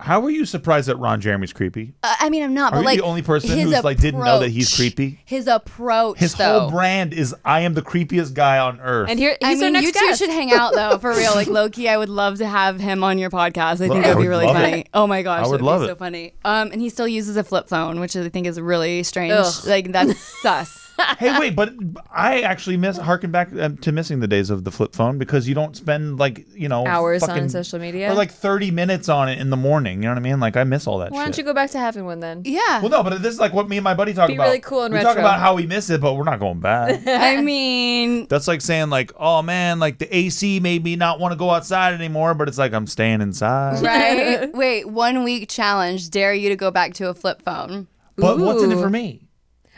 How were you surprised that Ron Jeremy's creepy? Uh, I mean, I'm not, Are but you like the only person his who's, like, didn't know that he's creepy? His approach, His though. whole brand is I am the creepiest guy on earth. And here, I he's our mean, next you two should hang out though, for real. Like Loki, I would love to have him on your podcast. I think I that'd be really funny. it. Oh my gosh, I would that'd love be so it. funny. Um, and he still uses a flip phone, which I think is really strange. Ugh. Like that's sus. Hey, wait, but I actually miss harken back um, to missing the days of the flip phone because you don't spend like you know Hours on social media? or like thirty minutes on it in the morning. You know what I mean? Like I miss all that Why shit. don't you go back to having one then? Yeah. well, no, but this is like what me and my buddy talk Be about. really cool and we talk about how we miss it, but we're not going back. I mean, That's like saying like, oh man, like the AC made me not want to go outside anymore, but it's like I'm staying inside. right? Wait, one week challenge. Dare you to go back to a flip phone? But what's in it for me?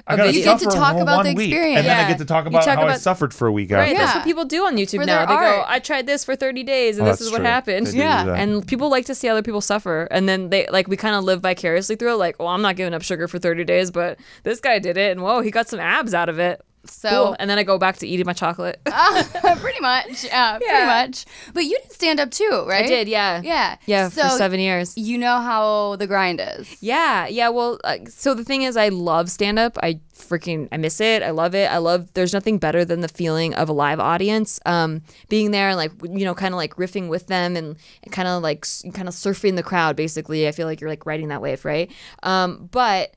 I gotta you get to talk about one the week, experience. and then I get to talk about talk how I suffered for a week Right, after. that's Yeah. what people do on YouTube For now. their They go, "I tried this for 30 days, and Oh, this that's is what true. happened." They Yeah. And people like to see other people suffer, and then they like we kind of live vicariously through it. Like, well, I'm not giving up sugar for 30 days, but this guy did it, and whoa, he got some abs out of it. So Cool. And then I go back to eating my chocolate. pretty much, yeah, pretty much. But you did stand up too, right? I did, yeah, Yeah, yeah, So for seven years. You know how the grind is. Yeah, yeah. Well, uh, so the thing is, I love stand up. I freaking I miss it. I love it. I love. There's nothing better than the feeling of a live audience. Um, being there and like you know, kind of like riffing with them and kind of like kind of surfing the crowd. Basically, I feel like you're like riding that wave, right? Um, but.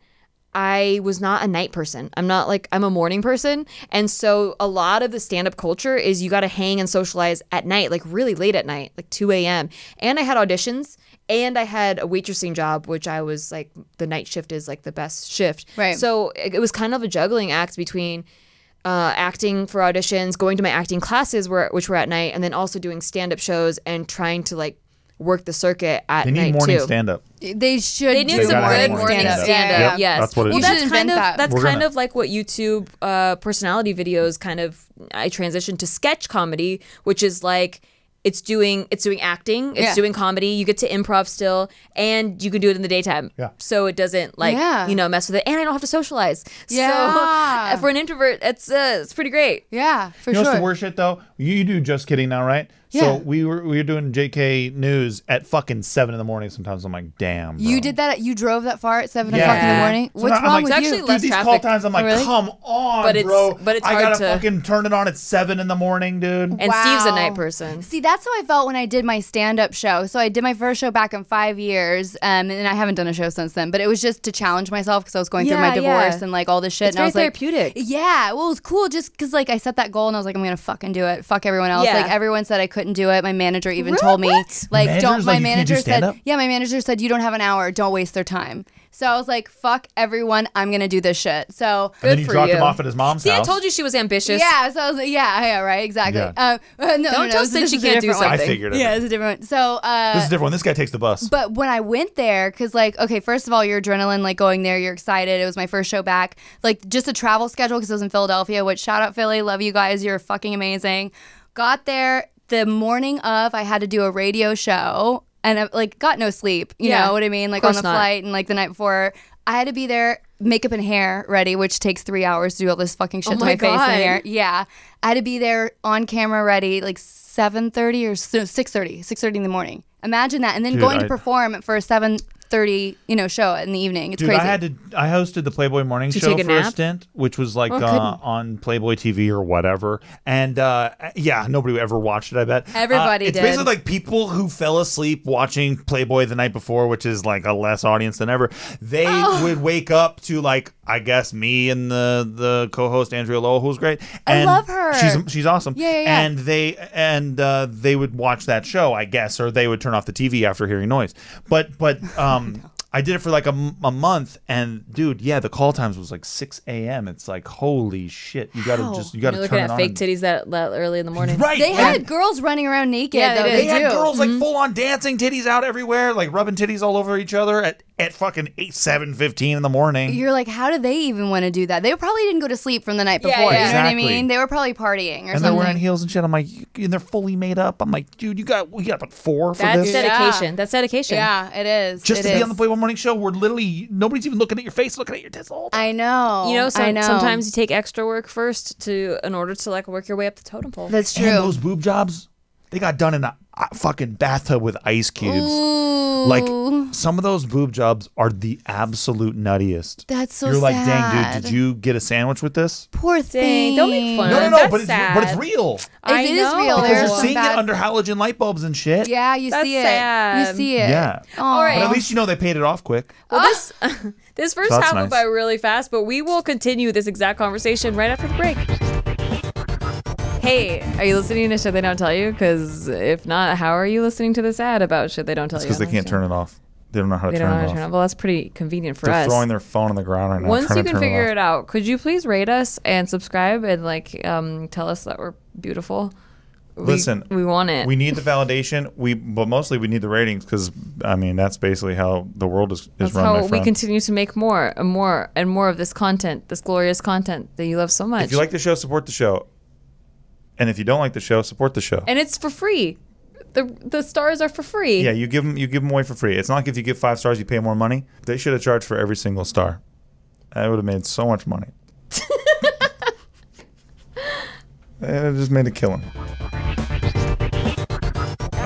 I was not a night person. I'm not like I'm a morning person. And so a lot of the stand up culture is you got to hang and socialize at night, like really late at night, like 2 a.m. And I had auditions and I had a waitressing job, which I was like, the night shift is like the best shift. Right. So it it was kind of a juggling act between uh, acting for auditions, going to my acting classes, where, which were at night, and then also doing stand up shows and trying to like work the circuit at They need night morning too. stand up. They should They need do some good morning morning stand-up. stand up. Yeah, yeah. Yes. That's what it well, is. that's You should kind of invent that. that's We're kind gonna- of like what YouTube uh, personality videos kind of. I transitioned to sketch comedy, which is like it's doing it's doing acting, it's Yeah. doing comedy. You get to improv still, and you can do it in the daytime. Yeah. So it doesn't like Yeah. you know mess with it, and I don't have to socialize. Yeah. So for an introvert, it's uh, it's pretty great. Yeah, for You know sure. what's the worst shit though? You, you do just kidding now, right? Yeah. So we were we were doing JK news at fucking seven in the morning. Sometimes I'm like, damn. Bro. You did that. You drove that far at seven Yeah. o'clock in the Yeah. morning. So What's now I'm wrong like, with you? actually Dude, less these call times, I'm like, Oh, really? come on, But it's- bro. but it's I hard gotta to- fucking turn it on at seven in the morning, dude. And Steve's a night person. See, that's how I felt when I did my stand-up show. So I did my first show back in five years, um, and I haven't done a show since then. But it was just to challenge myself because I was going through my divorce yeah. and like all this shit. It's and I very was therapeutic. like, yeah, well, it was cool just because like I set that goal and I was like, I'm gonna fucking do it. Fuck everyone else. Yeah. Like everyone said I couldn't do it. My manager even Really? told me, What? like, Manager's don't. My like, you can't do manager said, stand-up? yeah, my manager said you don't have an hour. Don't waste their time. So I was like, fuck everyone. I'm gonna do this shit. So and then Good you for dropped him off at his mom's See, I told you she was ambitious. Yeah, so I was like, yeah, yeah, right, exactly. Yeah. Uh, no, no, Don't no, tell this- Syd she can't do something. one. I figured it. Yeah, it's a different one. So, uh, This is different. one. This guy takes the bus. but when I went there, because like, okay, first of all, your adrenaline, like going there, you're excited. It was my first show back. Like, just a travel schedule because it was in Philadelphia. Which shout out Philly, love you guys. You're fucking amazing. Got there the morning of. I had to do a radio show, and I, like got no sleep. You Yeah, know what I mean? Like on the not. flight and like the night before, I had to be there. Makeup and hair ready, which takes three hours to do all this fucking oh shit Oh to my my, face and hair. Yeah, I had to be there on camera ready, like seven thirty or six thirty, six thirty in the morning. Imagine that, and then Dude, going I- to perform for a seven thirty, you know, show in the evening. It's Dude, crazy. I had to. I hosted the Playboy Morning Did you Show take a for a nap? stint, which was like Oh, uh, couldn't. on Playboy TV or whatever. And uh, yeah, nobody ever watched it. I bet Everybody Uh, It's did. basically like people who fell asleep watching Playboy the night before, which is like a less audience than ever. They Oh. would wake up to like I guess me and the the co-host Andrea Lowell, who's great. And love her. She's she's awesome. Yeah, yeah, yeah. And they and uh, they would watch that show, I guess, or they would turn off the TV after hearing noise. But but um. I did it for like a month, and dude, yeah, the call times was like 6 a.m. It's like, holy shit, you gotta just you gotta You're turn looking it at on. fake and- titties that, that early in the morning. Right. they and had girls running around naked. Yeah, they though. did. They had do. girls Mm-hmm. like full on dancing, titties out everywhere, like rubbing titties all over each other at, at fucking 8, 7, 15 in the morning. You're like, how do they even want to do that? They probably didn't go to sleep from the night Yeah, before. yeah. You know what I mean? They were probably partying or and they're something. wearing heels and shit. I'm like, and they're fully made up. I'm like, dude, you got we got like four for That's this. dedication. That's dedication. yeah, it is. Just It to be on the Playboy One Morning Show, where literally nobody's even looking at your face, looking at your tits all. I know. You know, I know. sometimes you take extra work first to in order to like work your way up the totem pole. that's true. And those boob jobs, they got done in a, a fucking bathtub with ice cubes. Ooh, Like some of those boob jobs are the absolute nuttiest. that's so You're like, sad. dang, dude, did you get a sandwich with this? Poor thing. don't make fun No, no, no, that's but it's but it's real. I It is know. real. Because There's you're seeing bad- it under halogen light bulbs and shit. Yeah, you That's see it. sad. You see it. Yeah. All right. But at least you know they paid it off quick. Well, this ah. this first So that's half nice. went by really fast, but we will continue this exact conversation right after the break. Hey, are you listening to shit they don't tell you? Because if not, how are you listening to this ad about shit they don't tell you? Because they can't turn it off. They don't know how to turn know it how to turn it off. off. Well, that's pretty convenient for They're us. throwing their phone on the ground right now. Once you can figure it, it out, could you please rate us and subscribe and like um, tell us that we're beautiful? We- Listen, we, want it. We need the validation. We, but mostly we need the ratings because I mean that's basically how the world is, is That's run. how we continue to make more and more and more of this content, this glorious content that you love so much. If you like the show, support the show. And if you don't like the show, support the show. and it's for free. The the stars are for free. yeah, you give them you give them away for free. It's not like if you give five stars, you pay more money. They should have charged for every single star. I would have made so much money. and it just made a killing.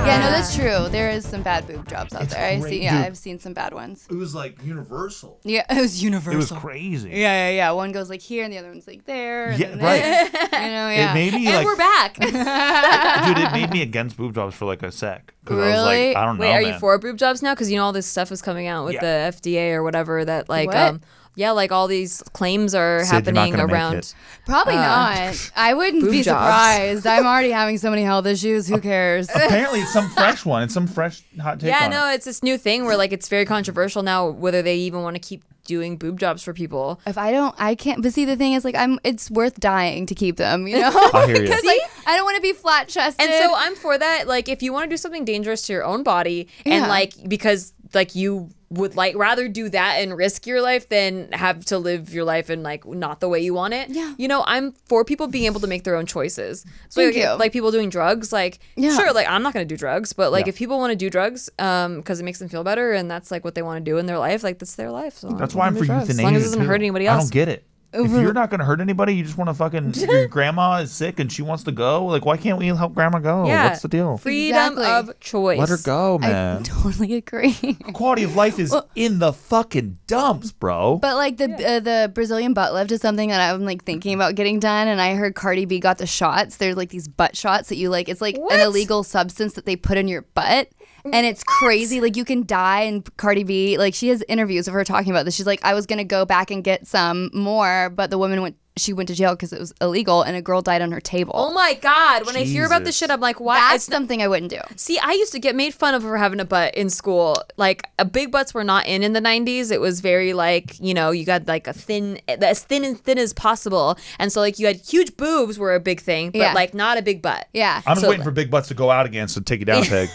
Yeah, no, that's true. There is some bad boob jobs out It's there. I great, see. Yeah, dude. I've seen some bad ones. It was like universal. Yeah, it was universal. It was crazy. Yeah, yeah, yeah. One goes like here, and the other one's like there. and Yeah, then right. You know, yeah. It made me and like, we're back. dude. It made me against boob jobs for like a sec. 'Cause I was Really? like, I don't know. Wait, are man. you for boob jobs now? Because you know all this stuff is coming out with Yeah. the FDA or whatever that like What? um yeah, like all these claims are Syd, happening around. it. Probably uh, not. I wouldn't be jobs. surprised. I'm already having so many health issues. Who cares? Apparently, it's some fresh one. It's some fresh hot take. Yeah, on no, It. it's this new thing where like it's very controversial now whether they even want to keep doing boob jobs for people. if I don't, I can't. But see, the thing is, like, I'm. It's worth dying to keep them. You know. I hear you. Because like, I don't want to be flat chested. And so I'm for that. Like, if you want to do something dangerous to your own body, and like because like you would like rather do that and risk your life than have to live your life in like not the way you want it. Yeah. You know, I'm for people being able to make their own choices. So Thank like, you. like people doing drugs, like Yeah. sure, like I'm not gonna do drugs, but like Yeah. if people want to do drugs, um, because it makes them feel better and that's like what they want to do in their life, like that's their life. So That's let why I'm for do drugs, euthanasia. As long as it doesn't too. hurt anybody else. I don't get it. If you're not going to hurt anybody, you just want to fucking. your grandma is sick and she wants to go. Like, why can't we help grandma go? Yeah. What's the deal? Freedom Exactly. of choice. Let her go, man. I totally agree. Quality of life is in the fucking dumps, bro. But like the uh, the Brazilian butt lift is something that I'm like thinking about getting done, and I heard Cardi B got the shots. There's like these butt shots that you like. It's like What? an illegal substance that they put in your butt, and it's crazy. Like you can die. And Cardi B, like she has interviews of her talking about this. She's like, I was gonna go back and get some more, but the woman went. She went to jail because it was illegal, and a girl died on her table. Oh my god! When I hear about this shit, I'm like, why? That's It's something I wouldn't do. See, I used to get made fun of for having a butt in school. Like, uh, big butts were not in in the 90s. It was very like, you know, you got like a thin, as thin and thin as possible. And so, like, you had huge boobs were a big thing, but Yeah. like not a big butt. Yeah. I'm just so- waiting for big butts to go out again, so take you down, Peg.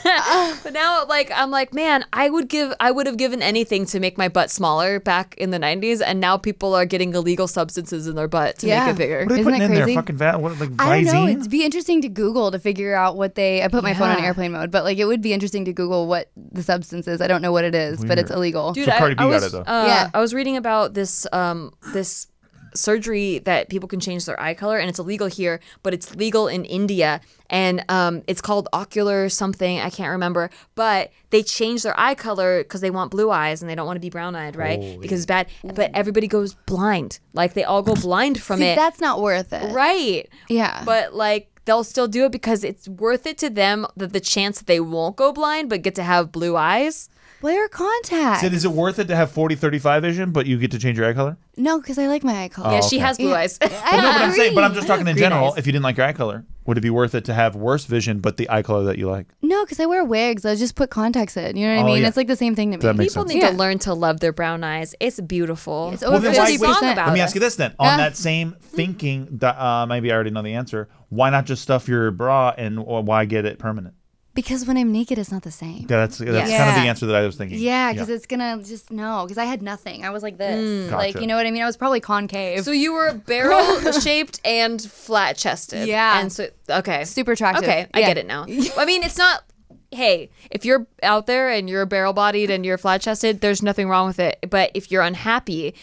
But now, like, I'm like, man, I would give, I would have given anything to make my butt smaller back in the 90s. And now people are getting illegal substances in their butt to Yeah. make it bigger. What are they Isn't putting that in there? crazy? Fucking va- what, like I don't know. It'd be interesting to Google to figure out what they. I put my phone on Yeah. airplane mode, but like it would be interesting to Google what the substance is. I don't know what it is, but it's Weird. illegal. Dude, So I- Cardi B I, got was, it, though. Uh, Yeah. I was reading about this um this surgery that people can change their eye color and it's illegal here, but it's legal in India and um it's called ocular something, I can't remember, but they change their eye color cuz they want blue eyes and they don't want to be brown-eyed, right? Because it's bad, but everybody goes blind. Like they all go blind from See, it. that's not worth it. right. Yeah. But like they'll still do it because it's worth it to them that the chance that they won't go blind but get to have blue eyes. Wear contacts. Syd, is it worth it to have 40 35 vision, but you get to change your eye color? no, because I like my eye color. yeah, Oh, she has blue eyes. I But no, but I'm saying, but I'm just talking in Green general. eyes. If you didn't like your eye color, would it be worth it to have worse vision, but the eye color that you like? No, because I wear wigs. I just put contacts in. You know what Oh, I mean? yeah. It's like the same thing to me. That makes People sense. need Yeah. to learn to love their brown eyes. It's beautiful. It's Well, over then why- fifty wait, song percent. about Let me ask you this then. On Yeah. that same thinking, that, uh, maybe I already know the answer. Why not just stuff your bra and or why get it permanent? Because when I'm naked, it's not the same. Yeah, that's that's kind of the answer that I was thinking. Yeah, because it's gonna just no. Because I had nothing. I was like this. Mm. Like Gotcha. you know what I mean? I was probably concave. So you were barrel shaped and flat chested. Yeah. And so okay. Super attractive. Okay, I Yeah. get it now. I mean, it's not. Hey, if you're out there and you're barrel bodied and you're flat chested, there's nothing wrong with it. But if you're unhappy,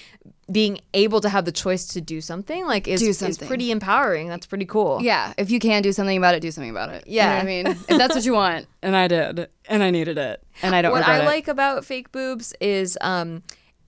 being able to have the choice to do something like is, Do is pretty empowering. That's pretty cool. Yeah, if you can do something about it, do something about it. You know Yeah. what I mean? If that's what you want. And I did. And I needed it. And I don't what regret I it. like about fake boobs is um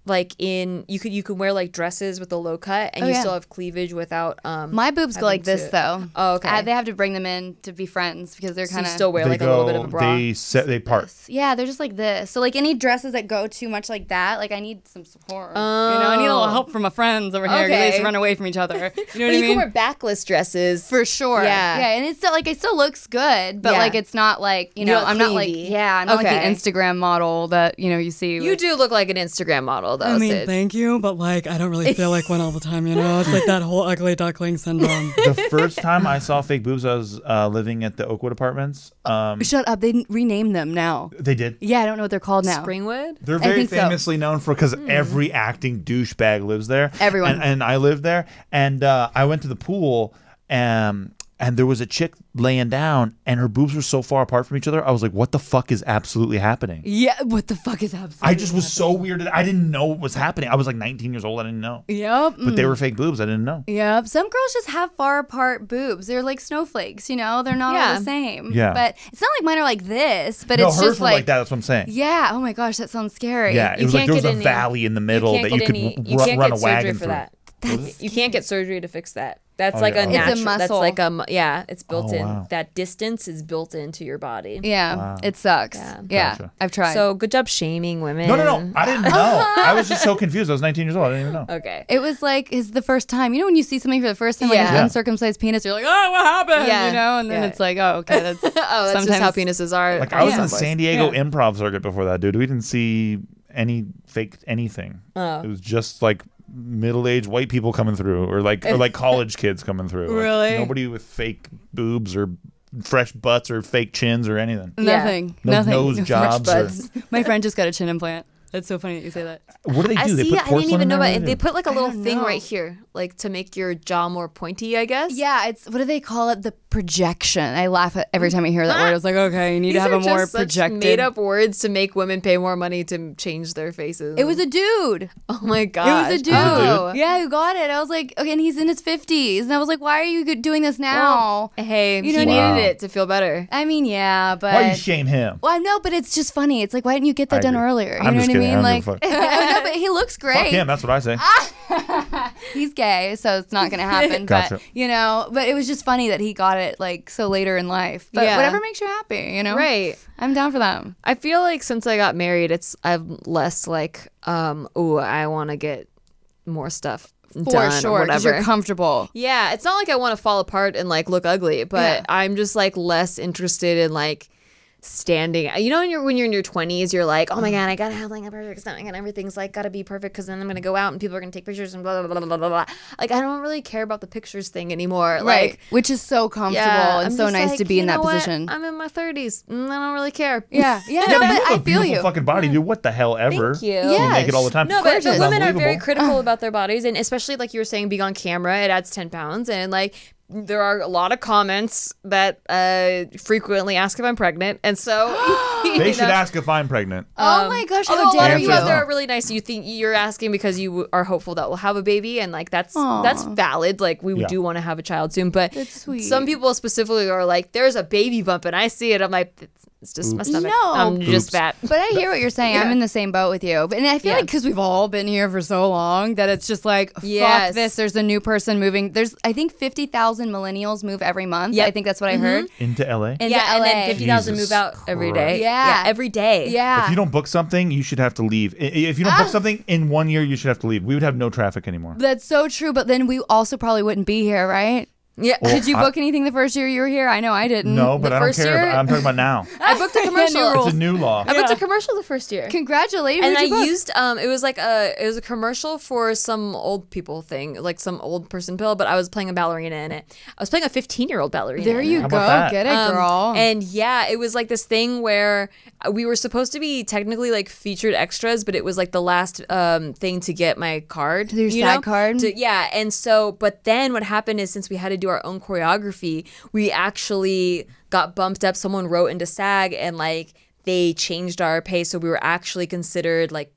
like in you could you can wear like dresses with a low cut and Oh, you yeah. still have cleavage without um My boobs go like this to- though. Oh, okay. Uh, they have to bring them in to be friends because they're kind you of still wear like go, a little bit of a bra. They set they part. Yeah, they're just like this. So like any dresses that go too much like that, like I need some support. you know, I need a little help from my friends over here because they used Okay. to run away from each other. You know what you I mean? you can wear backless dresses. For sure. Yeah. Yeah. And it's still like it still looks good, but Yeah. like it's not like, you You're know, I'm not like yeah, I'm not like Okay. the Instagram model that, you know, you see. you with- do look like an Instagram model though, I mean, Syd. thank you, but like, I don't really feel like one all the time, you know? It's like that whole ugly duckling syndrome. the first time I saw fake boobs, I was uh, living at the Oakwood Apartments. Um, Shut up. They didn't them now. they did. Yeah, I don't know what they're called now. Springwood? They're very think so. famously known for because every acting douchebag lives there. Everyone. and, and I lived there, and uh, I went to the pool, um, and there was a chick laying down, and her boobs were so far apart from each other. I was like, "What the fuck is absolutely happening?" Yeah, what the fuck is happening? I just was so weirded. I didn't know what was happening. I was like 19 years old. I didn't know, Yep. but they mm. were fake boobs. I didn't know. Yep. Some girls just have far apart boobs. They're like snowflakes, you know? They're not all the same. Yeah. But it's not like mine are like this, but no, it's hers just were like, like, that. That's what I'm saying. Yeah. Oh my gosh, that sounds scary. Yeah, it You was like can't there was get a any- valley in the middle can't that you could any- w- you can't run get a surgery wagon for through. that. You can't get surgery to fix that. That's Oh, like yeah. a It's a natural. That's muscle. like a yeah. It's oh, built Oh, in. wow. That distance is built into your body. Yeah, Wow. it sucks. Yeah. Yeah, Gotcha. I've tried. So good job shaming women. No, no, no. I didn't know. I was just so confused. I was 19 years old. I didn't even know. Okay. it was like is the first time. You know when you see something for the first time, like Yeah. an Yeah. uncircumcised penis, you're like, oh, what happened? Yeah. You know, and then Yeah. it's like, oh, okay, that's oh, that's just how sometimes- penises are. Like I was on in the. San Diego Yeah. improv circuit before that, dude. We didn't see any fake anything. Oh. It was just like middle-aged white people coming through, or like or like college kids coming through. Like, Really? nobody with fake boobs or fresh butts or fake chins or anything. Yeah. nothing, No nothing. nose Fresh jobs or- My friend just got a chin implant. That's so funny that you say that. What do they do? I they see. put I didn't even in know about it. They put like a little thing know. right here, like to make your jaw more pointy. I guess. Yeah, it's what do they call it? The projection. I laugh at every time I hear that word. I was like, okay, you need These to have are a more just such projected. made up words to make women pay more money to change their faces. It was a dude. oh my god. It was a dude. Oh. Yeah, who got it? I was like, okay, and he's in his fifties, and I was like, why are you doing this now? Hey, You you know he what needed mean? it to feel better. I mean, yeah, but Why you shame him? well, no, but it's just funny. It's like, why didn't you get that I done agree. earlier? You I'm know just what kidding. I mean? I Like, don't give a oh, no, but he looks great. Fuck him. That's what I say. He's gay, so it's not gonna happen. Gotcha. But you know, but it was just funny that he got it like so later in life. But Yeah. whatever makes you happy, you know. Right. I'm down for them. I feel like since I got married, it's I'm less like, um, oh, I want to get more stuff For done or sure, because you're comfortable. yeah, it's not like I want to fall apart and like look ugly, but Yeah. I'm just like less interested in like standing. You know, when you're when you're in your 20s, you're like, oh my god, I gotta have like a perfect stomach and everything's like gotta be perfect because then I'm gonna go out and people are gonna take pictures and blah blah blah blah blah blah. Like I don't really care about the pictures thing anymore. Right. Like. Which is so comfortable Yeah, and I'm so nice like, to be in that know what? position. I'm in my 30s. Mm, I don't really care. yeah. Yeah. Yeah, No, but but you have I a feel beautiful you. fucking body, dude. What the hell ever? Thank you. You make it all the time. No, but, but women are very critical about their bodies, and especially like you were saying, being on camera, it adds ten pounds, and like there are a lot of comments that uh, frequently ask if I'm pregnant, and so you They should know, ask if I'm pregnant. Oh my gosh, Although a lot dare of you you? out there are really nice. You think you're asking because you are hopeful that we'll have a baby, and like that's Aw. that's valid. Like we Yeah. do want to have a child soon, but That's sweet. some people specifically are like, "There's a baby bump," and I see it. I'm like, "It's, it's just my stomach. No. I'm just Oops. fat." But I hear what you're saying. I'm in the same boat with you. But and I feel Yeah. like because we've all been here for so long that it's just like fuck Yes. this. There's a new person moving. There's I think fifty thousand millennials move every month. Yep. I think that's what I heard. Into LA. Into yeah, and then LA. fifty thousand move out every day. Christ. Yeah. every day. Yeah. If you don't book something, you should have to leave. If you don't Ah. book something in one year, you should have to leave. We would have no traffic anymore. That's so true. But then we also probably wouldn't be here, right? Yeah. Well, Did you I- book anything the first year you were here? I know I didn't. No, but the I don't first care. year- I'm talking about now. I booked a commercial. rules. It's a new law. I booked a commercial the first year. Congratulations. and I book? used um it was like a it was a commercial for some old people thing like some old person pill but I was playing a ballerina in it I was playing a 15 year old ballerina There you go. Get it, Um, girl. and yeah, it was like this thing where we were supposed to be technically like featured extras, but it was like the last um, thing to get my card. Your you SAG know? card? To- yeah, and so, but then what happened is since we had to do our own choreography, we actually got bumped up. Someone wrote into SAG and like they changed our pay, so we were actually considered like.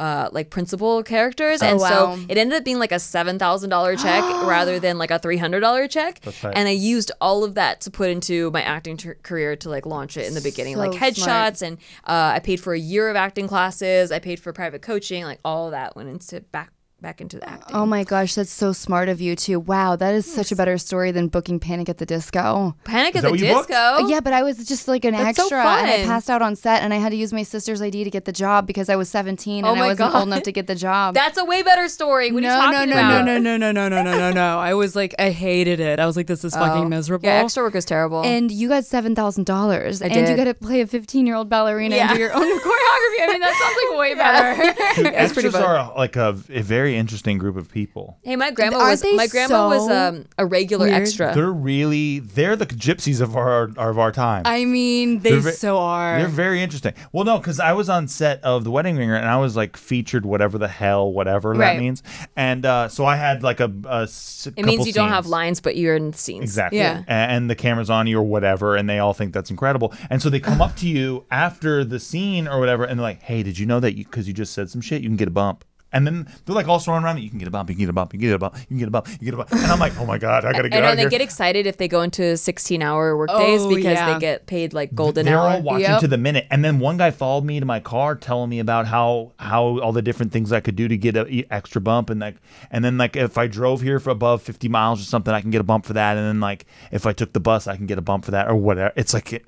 Uh, like principal characters, and wow. so it ended up being like a seven thousand dollar check rather than like a three hundred dollar check. Right. And I used all of that to put into my acting ter- career to like launch it in the beginning, So like headshots, smart. and uh, I paid for a year of acting classes. I paid for private coaching, like all of that went into back back into the acting. Oh my gosh, that's so smart of you too. Wow, that is such a better story than booking Panic at the Disco. Panic Is at the what booked? Disco. Uh, yeah, but I was just like an That's so extra, and I passed out on set, and I had to use my sister's ID to get the job because I was 17 Oh and I wasn't God. old enough to get the job. That's a way better story. What no, are you no, talking no, about? no, no, no, no, no, no, no, no. I was like, I hated it. I was like, this is fucking Oh. miserable. Yeah, extra work is terrible. And you got seven thousand dollars, and you got to play a 15 year old ballerina Yeah. and do your own choreography. I mean, that sounds like way better. Dude, It's pretty extras are like a, a very interesting group of people. hey, my grandma Aren't was my grandma was um, a regular weird? extra. They're really they're the gypsies of our of our time. I mean, they They're ve- so are. They're very interesting. Well, no, because I was on set of The Wedding Ringer and I was like featured, whatever the hell, whatever Right. that means. And uh, so I had like a, a s- it means couple you don't have lines, but you're in scenes. Exactly. Yeah. A- And the camera's on you or whatever, and they all think that's incredible. And so they come up to you after the scene or whatever, and they're like, "Hey, did you know that? Because you, just said some shit, you can get a bump." And then they're like all surrounding around me. You can get a bump. You can get a bump. You can get a bump. You can get a bump. You can get a bump. And I'm like, oh my god, I gotta get I know out of they here. get excited if they go into 16 hour work days Oh, because yeah. they get paid like golden They're hour. all watching Yep. to the minute. And then one guy followed me to my car, telling me about how how all the different things I could do to get a e- extra bump, and like, and then like if I drove here for above 50 miles or something, I can get a bump for that. And then like if I took the bus, I can get a bump for that or whatever. It's like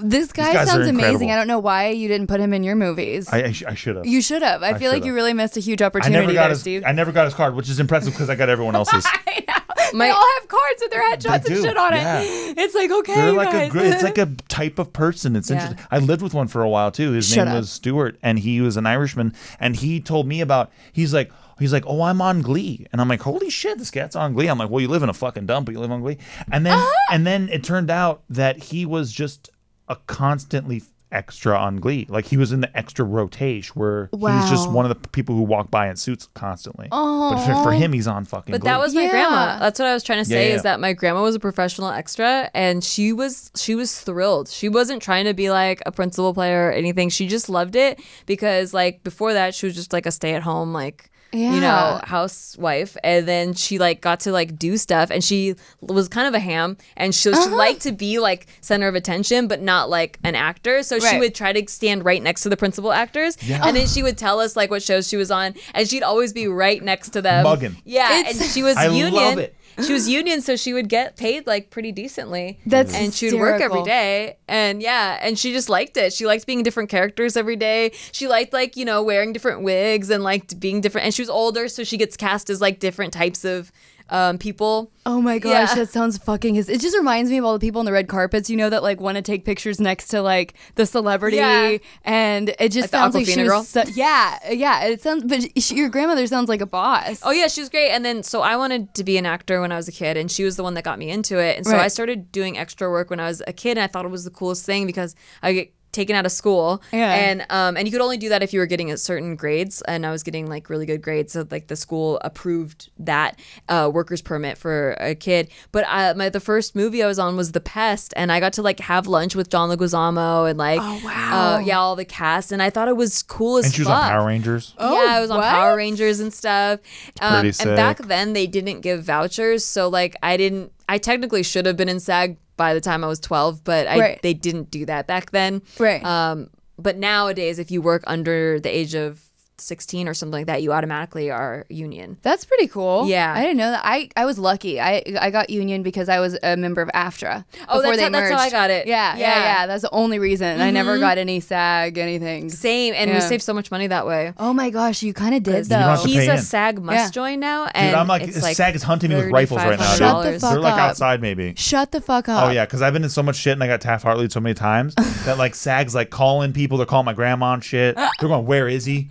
This guy sounds amazing. I don't know why you didn't put him in your movies. I I, sh- I should have. you should have. I, feel like should've. you really missed a huge I opportunity never got there, his. Steve. I never got his card, which is impressive because I got everyone else's. I know. My- they all have cards with their headshots and shit on yeah. it. It's like okay, They're like guys. a good. It's like a type of person. It's Yeah. interesting. I lived with one for a while too. His Shut name up. was Stuart, and he was an Irishman. And he told me about. He's like. He's like, oh, I'm on Glee, and I'm like, holy shit, this cat's on Glee. I'm like, well, you live in a fucking dump, but you live on Glee. And then, Uh-huh. and then it turned out that he was just a constantly extra on Glee. Like he was in the extra rotation where he was just one of the people who walk by in suits constantly. But for, for him, he's on fucking. But Glee. that was my Yeah. grandma. That's what I was trying to Yeah, say yeah. is that my grandma was a professional extra and she was she was thrilled. She wasn't trying to be like a principal player or anything. She just loved it because like before that she was just like a stay-at-home like you know housewife. And then she like got to like do stuff and she was kind of a ham and she, she Uh-huh. liked to be like center of attention but not like an actor. So she would try to stand right next to the principal actors and then she would tell us like what shows she was on and she'd always be right next to them. Mugging. yeah, It's- and she was I union. She was union, so she would get paid like pretty decently. That's and she would work every day, and yeah, and she just liked it. She liked being different characters every day. She liked like you know wearing different wigs and like being different. And she was older, so she gets cast as like different types of um, people. Oh my gosh, Yeah. that sounds fucking his. It just reminds me of all the people on the red carpets, you know, that like want to take pictures next to like the celebrity, Yeah. and it just Like sounds like she girl? So, yeah, yeah. It sounds, but she, your grandmother sounds like a boss. Oh yeah, she was great. And then so I wanted to be an actor when I was a kid, and she was the one that got me into it. And so Right. I started doing extra work when I was a kid, and I thought it was the coolest thing because I get taken out of school Yeah. and um and you could only do that if you were getting a certain grades and I was getting like really good grades so like the school approved that uh workers permit for a kid but I, my the first movie I was on was The Pest and I got to like have lunch with John Leguizamo and like Oh, wow. uh, yeah all the cast and I thought it was cool as and she was fuck on Power Rangers. Oh, yeah, I was on what? Power Rangers and stuff. Um, pretty and back then they didn't give vouchers, so like I didn't. I technically should have been in SAG by the time I was twelve, but I Right. they didn't do that back then. Right. Um, but nowadays, if you work under the age of 16 or something like that, you automatically are union. That's pretty cool. Yeah. I didn't know that. I, I was lucky. I I got union because I was a member of AFTRA. Oh, before that's they how- that's how I got it. Yeah, yeah, Yeah. Mm-hmm. yeah. That's the only reason. I never got any SAG anything. Same, and we Yeah. saved so much money that way. Oh my gosh, you kind of did Because though. don't have to He's a in. SAG must Yeah. join now, Dude, and I'm like, it's like SAG is hunting me with rifles right now. Shut the $3,500. fuck They're like up. outside, maybe. Shut the fuck up. Oh yeah, because I've been in so much shit and I got Taft Hartley so many times that like SAG's like calling people. They're calling my grandma and shit. They're going, "Where is he?"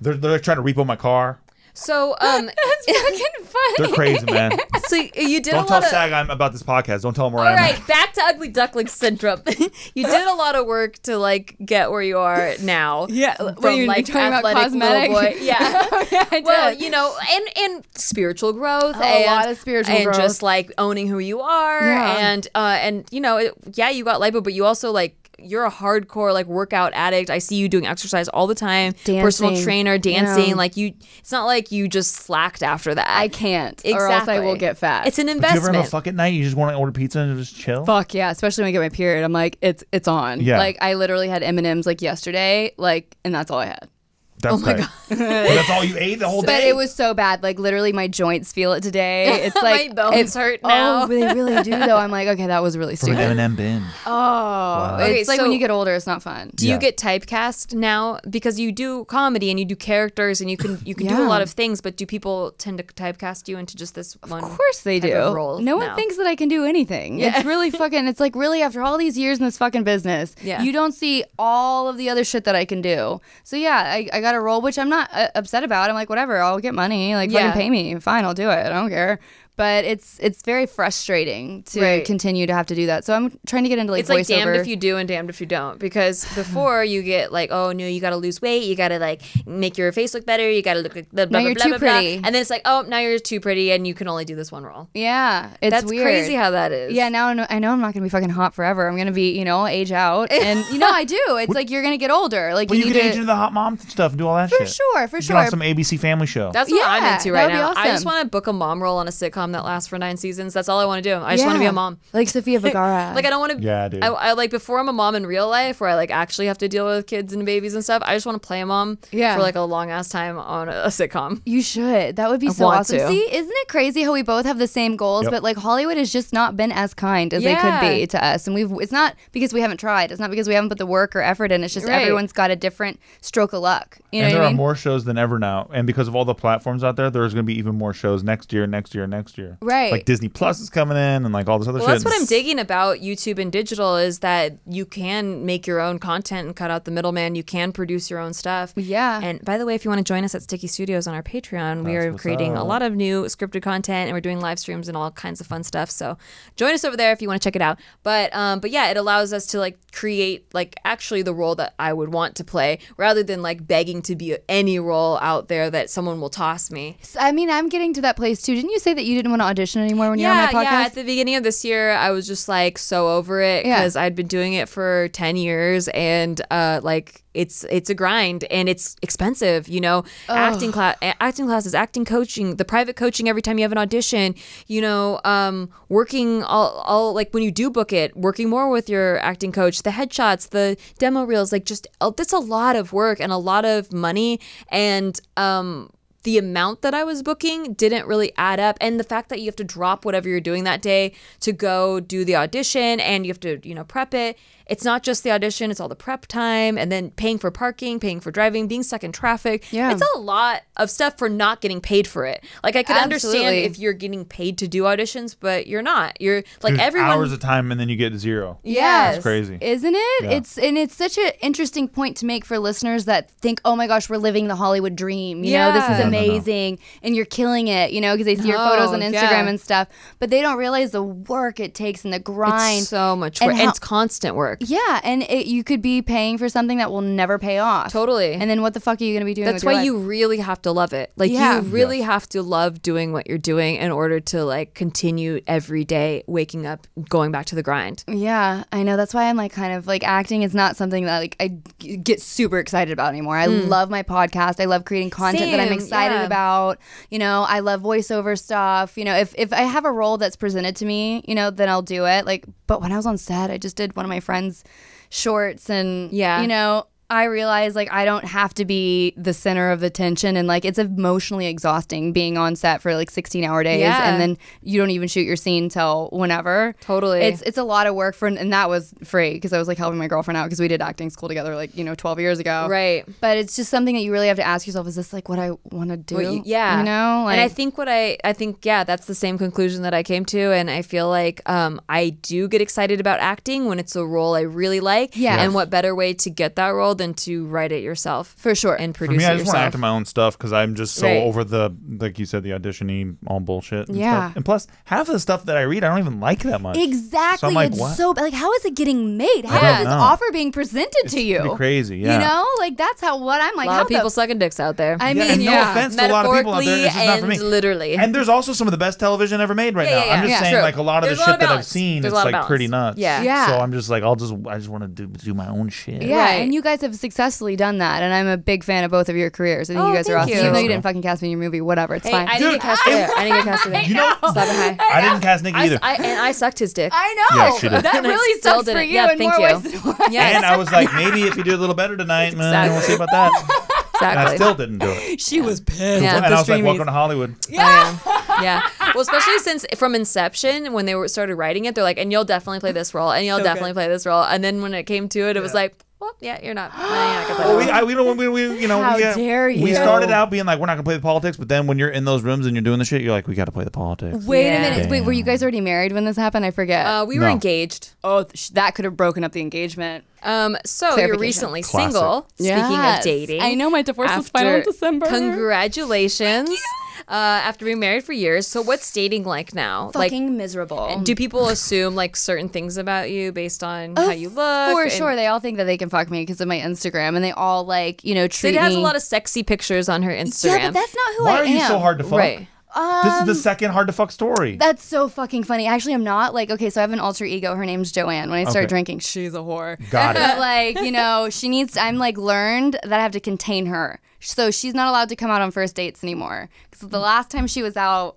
They're they're trying to repo my car. So, um, That's fucking funny. They're crazy, man. so you did Don't a tell lot of. SAG I'm about this podcast. Don't tell them where All I'm right, at. back to ugly duckling syndrome. you did a lot of work to like get where you are now. Yeah, from what you like talking athletic little cosmetic? boy. Yeah. oh, yeah, I Well, you know, and and spiritual growth, A and, lot of spiritual growth. and growth. just like owning who you are, Yeah. and uh, and you know, it, yeah, you got lipo, but you also like you're a hardcore like workout addict. I see you doing exercise all the time, personal trainer, dancing. Yeah. Like you, it's not like you just slacked after that. I can't, exactly. or else I will get fat. It's an Do you ever have a investment. fuck at night? You just want to order pizza and just chill? Fuck yeah, especially when I get my period. I'm like, it's it's on. Yeah. Like I literally had M and M's like yesterday, like, and that's all I had. That's my tight. But that's all you ate the whole But day. But it was so bad. Like literally, my joints feel it today. It's like My bones hurt now. Oh, they really do though. I'm like, okay, that was really from an stupid. M&M bin. Oh, Okay, it's like so- when you get older, it's not fun. do Yeah. you get typecast now because you do comedy and you do characters and you can you can do a lot of things but do people tend to typecast you into just this one Of course they type do. of role no one thinks that I can do anything. It's really fucking. It's like really after all these years in this fucking business, Yeah. you don't see all of the other shit that I can do. So yeah, I, I got a role, which I'm not uh, upset about. I'm like, whatever, I'll get money. Like Yeah. fucking pay me, fine, I'll do it. I don't care. But it's it's very frustrating to Right. continue to have to do that. So I'm trying to get into like it's like damned if you do and damned if you don't because before you get like oh no you gotta lose weight you gotta like make your face look better you gotta look like blah, blah, Now blah, you're blah, too blah, blah. pretty. and then it's like oh now you're too pretty and you can only do this one role yeah, it's that's weird. crazy how that is Yeah, now I know, I know I'm not gonna be fucking hot forever. I'm gonna be, you know, age out, and you know I do. It's like you're gonna get older. Like Well, you you need can age to into the hot mom stuff and do all that for shit. sure, for Get sure. on some ABC Family show. That's what I'm Yeah, into right would be now. I just want to book a mom role on a sitcom that lasts for nine seasons. That's all I want to do. I just want to be a mom. like Sofia Vergara. Like I don't want to. Yeah, dude. I, I like before I'm a mom in real life, where I like actually have to deal with kids and babies and stuff. I just want to play a mom Yeah. for like a long ass time on a, a sitcom. You should. That would be so want awesome. to. See, isn't it crazy how we both have the same goals, Yep. but like Hollywood has just not been as kind as they could be to us. And we've it's not because we haven't tried. It's not because we haven't put the work or effort in. It's just Right. everyone's got a different stroke of luck. You know and there I are more shows than ever now. And because of all the platforms out there, there's going to be even more shows next year, next year, next year. Right. Like Disney Plus is coming in and like all this other Well, shit. that's what I'm digging about YouTube and digital is that you can make your own content and cut out the middleman. You can produce your own stuff. Yeah. And by the way, if you want to join us at Stikki Studios on our Patreon, we are what's creating a lot of new scripted content and we're doing live streams and all kinds of fun stuff. So join us over there if you want to check it out. But um, but yeah, it allows us to like create like actually the role that I would want to play rather than like begging to be any role out there that someone will toss me. I mean, I'm getting to that place too. Didn't you say that you didn't want to audition anymore when you were on my podcast? yeah. At the beginning of this year, I was just like so over it Yeah. because I'd been doing it for ten years, and uh, like it's it's a grind and it's expensive. You know, acting class, acting classes, acting coaching, the private coaching every time you have an audition. You know, um, working all all like when you do book it, working more with your acting coach, the headshots, the demo reels, like just uh, that's a lot of work and a lot of money and um the amount that I was booking didn't really add up. And the fact that you have to drop whatever you're doing that day to go do the audition and you have to, you know, prep it. It's not just the audition, it's all the prep time and then paying for parking, paying for driving, being stuck in traffic. Yeah. It's a lot of stuff for not getting paid for it. Like I could understand if you're getting paid to do auditions, but you're not. You're like There's everyone hours of time and then you get zero. Yeah. It's crazy. Isn't it? Yeah. It's and it's such an interesting point to make for listeners that think, "Oh my gosh, we're living the Hollywood dream." You know, this Yeah. is No, no, no. amazing, and you're killing it. You know, because they see your photos on oh, Instagram yeah. and stuff, but they don't realize the work it takes and the grind. it's so much and work. And, how- it's constant work. Yeah, and it, you could be paying for something that will never pay off. Totally. And then what the fuck are you going to be doing? That's with your why life? you really have to love it. Like Yeah. you really have to love doing what you're doing in order to like continue every day waking up, going back to the grind. Yeah, I know. That's why I'm like kind of like acting is not something that like I g- get super excited about anymore. I hmm. love my podcast. I love creating content that I'm. Excited yeah. about. You know, I love voiceover stuff. You know, if if I have a role that's presented to me, you know, then I'll do it. Like, but when I was on set, I just did one of my friends' shorts, and Yeah. you know. I realize like I don't have to be the center of attention and like it's emotionally exhausting being on set for like 16 hour days Yeah. and then you don't even shoot your scene till whenever. Totally. It's it's a lot of work for and that was free because I was like helping my girlfriend out because we did acting school together like, you know, 12 years ago. Right. But it's just something that you really have to ask yourself is this like what I want to do? You- yeah. You know? Like and I think what I I think yeah, that's the same conclusion that I came to and I feel like um I do get excited about acting when it's a role I really like. Yeah. And what better way to get that role than to write it yourself. For sure. And For produce me, I it just want to act in my own stuff because I'm just so Right. over the, like you said, the auditioning, all bullshit. And Yeah. Stuff. And plus, half of the stuff that I read, I don't even like that much. Exactly. So I'm like, it's what? so like how is it getting made? How Yeah. is this No. offer being presented to you? Pretty crazy. Yeah. You know? Like that's how what I'm like a lot how of people the, sucking dicks out there. I Yeah, mean, and no yeah. offense to a lot of people out there. It's just not for me. literally. And there's also some of the best television ever made right Yeah, now. yeah, I'm just yeah. saying, True. like a lot of There's the shit that I've seen, it's like pretty nuts. Yeah. Yeah. So I'm just like, I'll just, I just want to do do my own shit. Yeah, and you guys have successfully done that, and I'm a big fan of both of your careers. I think Oh, you guys are awesome. you. Even though you didn't fucking cast me in your movie, whatever, it's Hey, fine. I didn't Dude, cast there. I didn't get cast there. You know, Stop it. I didn't cast Nikki I, either. I, and I sucked his dick. I know Yeah, she did. that And really sucks for didn't. you Yeah, in thank more you. ways than one. Yes, and I was like, maybe if you do a little better tonight, man, uh, we'll see about that. And I still didn't do it. She was pissed. Yeah. And I was like, welcome to Hollywood. Yeah. yeah. Well, especially since from inception, when they were started writing it, they're like, and you'll definitely play this role, and you'll So definitely good. play this role. And then when it came to it, it was like, well, yeah, you're not. no, you're not gonna play Well, that we. I, we don't, we, we, you know, How we, uh, dare We started out being like, we're not gonna play the politics, but then when you're in those rooms and you're doing the shit, you're like, we got to play the politics. Wait Yeah. a minute. Wait, were you guys already married when this happened? I forget. Uh, we were No. engaged. oh, th- that could have broken up the engagement. Um, so you're recently Classic. single. Speaking of dating, I know my divorce was final in December. Congratulations. Uh, after being married for years. So what's dating like now? Fucking miserable. like, do people assume like certain things about you based on how you look? For and- sure, they all think that they can fuck me because of my Instagram, and they all like you know treat Syd has me. a lot of sexy pictures on her Instagram. yeah, but that's not who Why I am. Why are you so hard to fuck? right. This is the second hard to fuck story. That's so fucking funny. Actually, I'm not like okay. So I have an alter ego. Her name's Joanne. When I start Okay. drinking, she's a whore. Got it. But like you know, she needs. I'm like learned that I have to contain her. So she's not allowed to come out on first dates anymore. Because the last time she was out,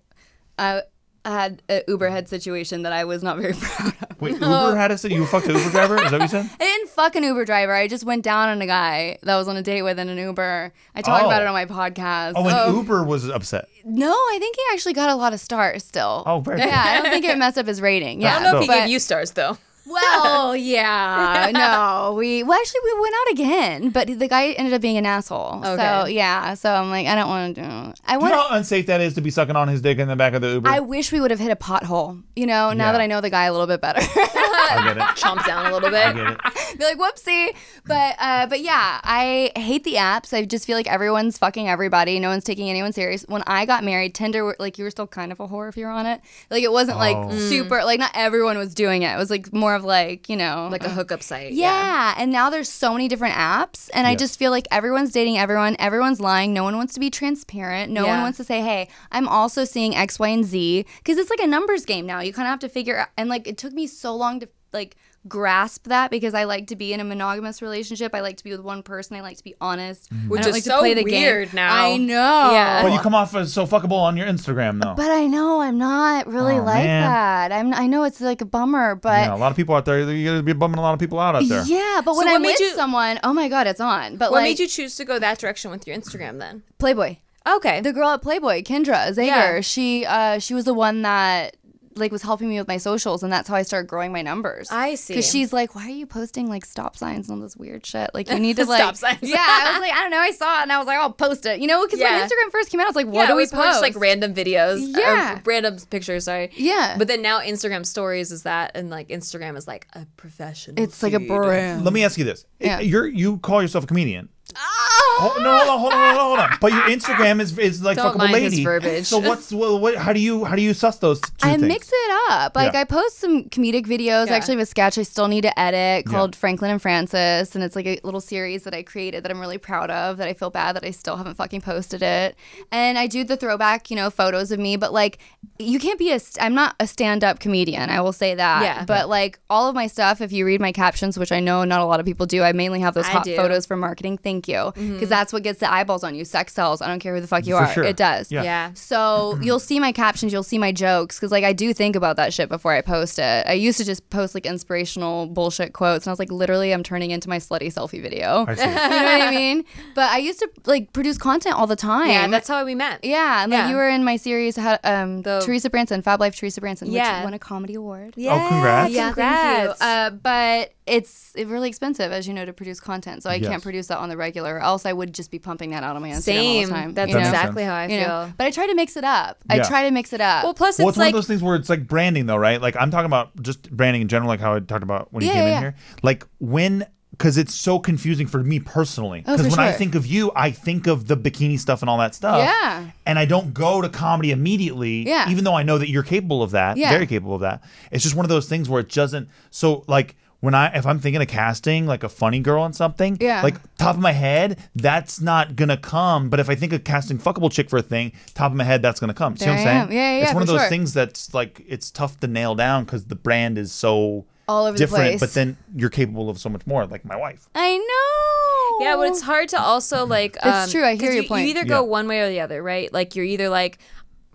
uh, I had an Uber head situation that I was not very proud of. Wait, Uber had us. You fucked an Uber driver? Is that what you said? I didn't fuck an Uber driver. I just went down on a guy that was on a date with in an Uber. I talked Oh. about it oh. on my podcast. Oh, and Uber was upset. No, I think he actually got a lot of stars still. Oh, very Yeah, I don't think it messed up his rating. Yeah, I don't know if he but- gave you stars though. Well, yeah, no, we well actually we went out again, but the guy ended up being an asshole. Okay. So yeah, so I'm like, I don't want to do. I Do you want. know how unsafe that is to be sucking on his dick in the back of the Uber? I wish we would have hit a pothole. You know, now Yeah. that I know the guy a little bit better, I get it. Chomp down a little bit. I bit. get it. be like, whoopsie. But uh, but yeah, I hate the apps. I just feel like everyone's fucking everybody. No one's taking anyone serious. When I got married, Tinder, were- like you were still kind of a whore if you were on it. Like it wasn't like Oh. super. Like not everyone was doing it. It was like more of like you know Like a uh, hookup site. Yeah. and now there's so many different apps, and I just feel like everyone's dating everyone. Everyone's lying. No one wants to be transparent. No one wants to say, "Hey, I'm also seeing X, Y, and Z," because it's like a numbers game now. You kind of have to figure. out And like, it took me so long to like grasp that because I like to be in a monogamous relationship. I like to be with one person. I like to be honest. Mm-hmm. Which I is like so play the game. weird now. I know. Yeah. But you come off as so fuckable on your Instagram, though. But I know I'm not really Oh, like man. that. I'm. I know it's like a bummer, but yeah, a lot of people out there, you're gonna be bumming a lot of people out out there. Yeah, but when what I'm with you- someone, oh my god, it's on. But What like made you choose to go that direction with your Instagram then? Playboy, Okay. the girl at Playboy, Kendra Zager, Yeah. she uh she was the one that like was helping me with my socials, and that's how I started growing my numbers. I see. Because she's like, why are you posting like stop signs and all this weird shit? Like you need to like Stop signs. Yeah, I was like, I don't know, I saw it, and I was like, I'll post it. You know, because Yeah. when Instagram first came out, I was like, what yeah, do we was more just post? like random videos. Yeah. Or random pictures, sorry. Yeah. But then now Instagram stories is that and like Instagram is like a professional. it's like a brand. Let me ask you this: Yeah. You're you call yourself a comedian? Oh! Oh, no, hold on, hold on, hold on, hold on. But your Instagram is is like Don't fuckable mind his lady. verbiage. So what's what, what? How do you how do you suss those two I things? mix it up. Like Yeah. I post some comedic videos. Yeah. I actually have a sketch I still need to edit Yeah. called Franklin and Francis, and it's like a little series that I created that I'm really proud of. That I feel bad that I still haven't fucking posted it. And I do the throwback, you know, photos of me. But like, you can't be a. St- I'm not a stand-up comedian. I will say that. Yeah. But like all of my stuff, if you read my captions, which I know not a lot of people do, I mainly have those I hot do. photos for marketing. Thank you, because that's what gets the eyeballs on you. Sex sells. I don't care who the fuck you For are. sure. It does. Yeah. Yeah. So you'll see my captions, you'll see my jokes, because like I do think about that shit before I post it. I used to just post like inspirational bullshit quotes, and I was like, literally, I'm turning into my slutty selfie video. I you know what I mean? But I used to like produce content all the time. Yeah, that's how we met. yeah, and like Yeah. you were in my series, had, um, The- Teresa Branson, Fab Life Teresa Branson, Yeah. which won a comedy award. Oh, congrats. Yeah, congrats. thank you. Uh, but it's really expensive, as you know, to produce content. So I Yes. can't produce that on the regular, or else I would just be pumping that out on my Instagram all the time. That's you know? That exactly sense. how I You feel. know? But I try to mix it up. I try to mix it up. Well, plus Well, it's it's one of those things where it's like branding, though, right? Like I'm talking about just branding in general, like how I talked about when you Yeah, came yeah, in here. Like when, because it's so confusing for me personally. Oh, Because for when I think of you, I think of the bikini stuff and all that stuff. Yeah. And I don't go to comedy immediately. Yeah. Even though I know that you're capable of that, Yeah. very capable of that. It's just one of those things where it doesn't. So like. When I if I'm thinking of casting like a funny girl on something, Yeah. like top of my head, that's not gonna come. But if I think of casting fuckable chick for a thing, top of my head, that's gonna come. See There what I'm I saying? am. Yeah, yeah, It's one of those sure. things that's like it's tough to nail down because the brand is so All over the different. place. But then you're capable of so much more, like my wife. I know. Yeah, but it's hard to also like. That's um, true, I hear your you, point. You either go Yeah. one way or the other, right? Like you're either like,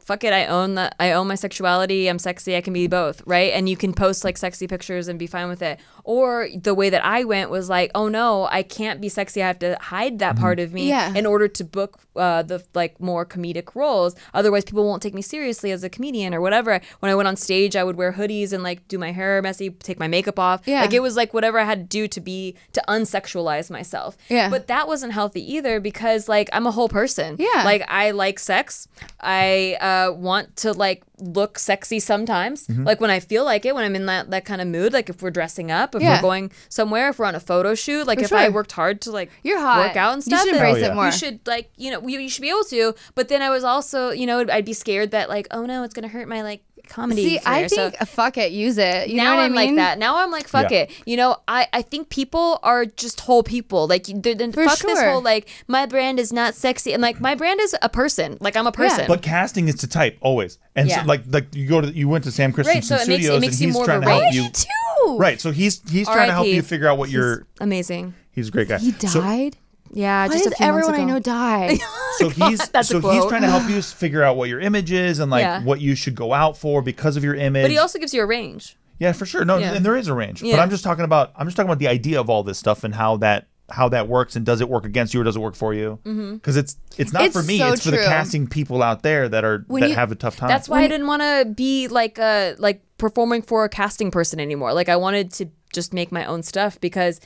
fuck it, I own that, I own my sexuality, I'm sexy, I can be both, right? And you can post like sexy pictures and be fine with it. Or the way that I went was like, oh no, I can't be sexy, I have to hide that part of me Yeah. in order to book uh, the like more comedic roles. Otherwise, people won't take me seriously as a comedian or whatever. When I went on stage, I would wear hoodies and like do my hair messy, take my makeup off. Yeah. Like it was like whatever I had to do to be to unsexualize myself. Yeah. But that wasn't healthy either because like I'm a whole person. Yeah. Like I like sex. I uh, want to like look sexy sometimes. Mm-hmm. Like when I feel like it, when I'm in that, that kind of mood. Like if we're dressing up, if Yeah. we're going somewhere, if we're on a photo shoot. Like For if I worked hard to like You're hot. work out and You stuff. should then embrace Hell it more. You should like you know you, you should be able to. But then I was also you know I'd be scared that like oh no it's gonna hurt my like comedy. See, I career. So- think uh, fuck it, use it. You now know what I'm I like that. Now I'm like, fuck Yeah. it. You know, I, I think people are just whole people. Like, you- they're, they're- For fuck this whole like my brand is not sexy. And like my brand is a person. Like I'm a person. But casting is to type always, and Yeah. so like like you go to you went to Sam Christensen so it makes- it Studios, makes and you he's more trying to help you. Too. Right, so he's he's trying to help you figure out what you're Amazing. He's a great guy. He So- died. Yeah, Why just a does few months everyone I know die? So he's That's so he's trying to help you figure out what your image is and like Yeah. what you should go out for because of your image. But he also gives you a range. yeah, for sure. No, Yeah. and there is a range. But Yeah. I'm just talking about I'm just talking about the idea of all this stuff and how that how that works and does it work against you or does it work for you? Because it's it's not It's for me. so it's for the true. casting people out there that are When that you- have a tough time. That's why I didn't want to be like uh like performing for a casting person anymore. Like I wanted to just make my own stuff because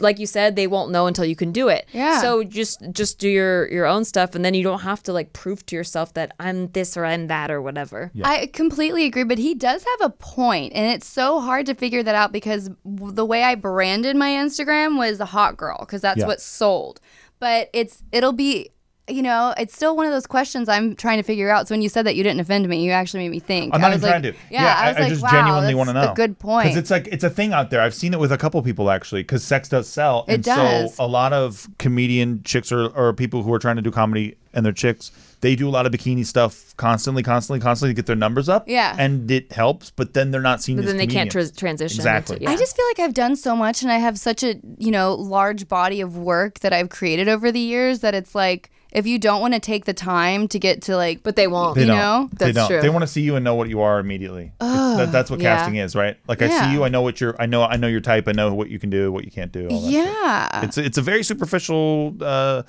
like you said they won't know until you can do it. Yeah. So just just do your your own stuff and then you don't have to like prove to yourself that I'm this or I'm that or whatever. I completely agree, but he does have a point, and it's so hard to figure that out because the way I branded my Instagram was a hot girl because that's Yeah. what sold. But it's it'll be, you know, it's still one of those questions I'm trying to figure out. So when you said that you didn't offend me, you actually made me think. I'm I not was even like, trying to. Yeah, I was like, just wow, genuinely want to know. A good point. Because it's like it's a thing out there. I've seen it with a couple people actually. Because sex does sell, It and does. so a lot of comedian chicks or, or people who are trying to do comedy and they're chicks, they do a lot of bikini stuff constantly, constantly, constantly to get their numbers up. Yeah. and it helps, but then they're not seen. But as then they can't comedians. tra- transition. Exactly. Into, yeah. I just feel like I've done so much and I have such a, you know, large body of work that I've created over the years that it's like if you don't want to take the time to get to like but they won't. They you don't. know? they That's don't. true. They want to see you and know what you are immediately. It's- that, that's what Yeah. casting is, right? Like I see you, I know what you're. I know. I know your type. I know what you can do, what you can't do. all that shit. yeah. It's it's a very superficial uh,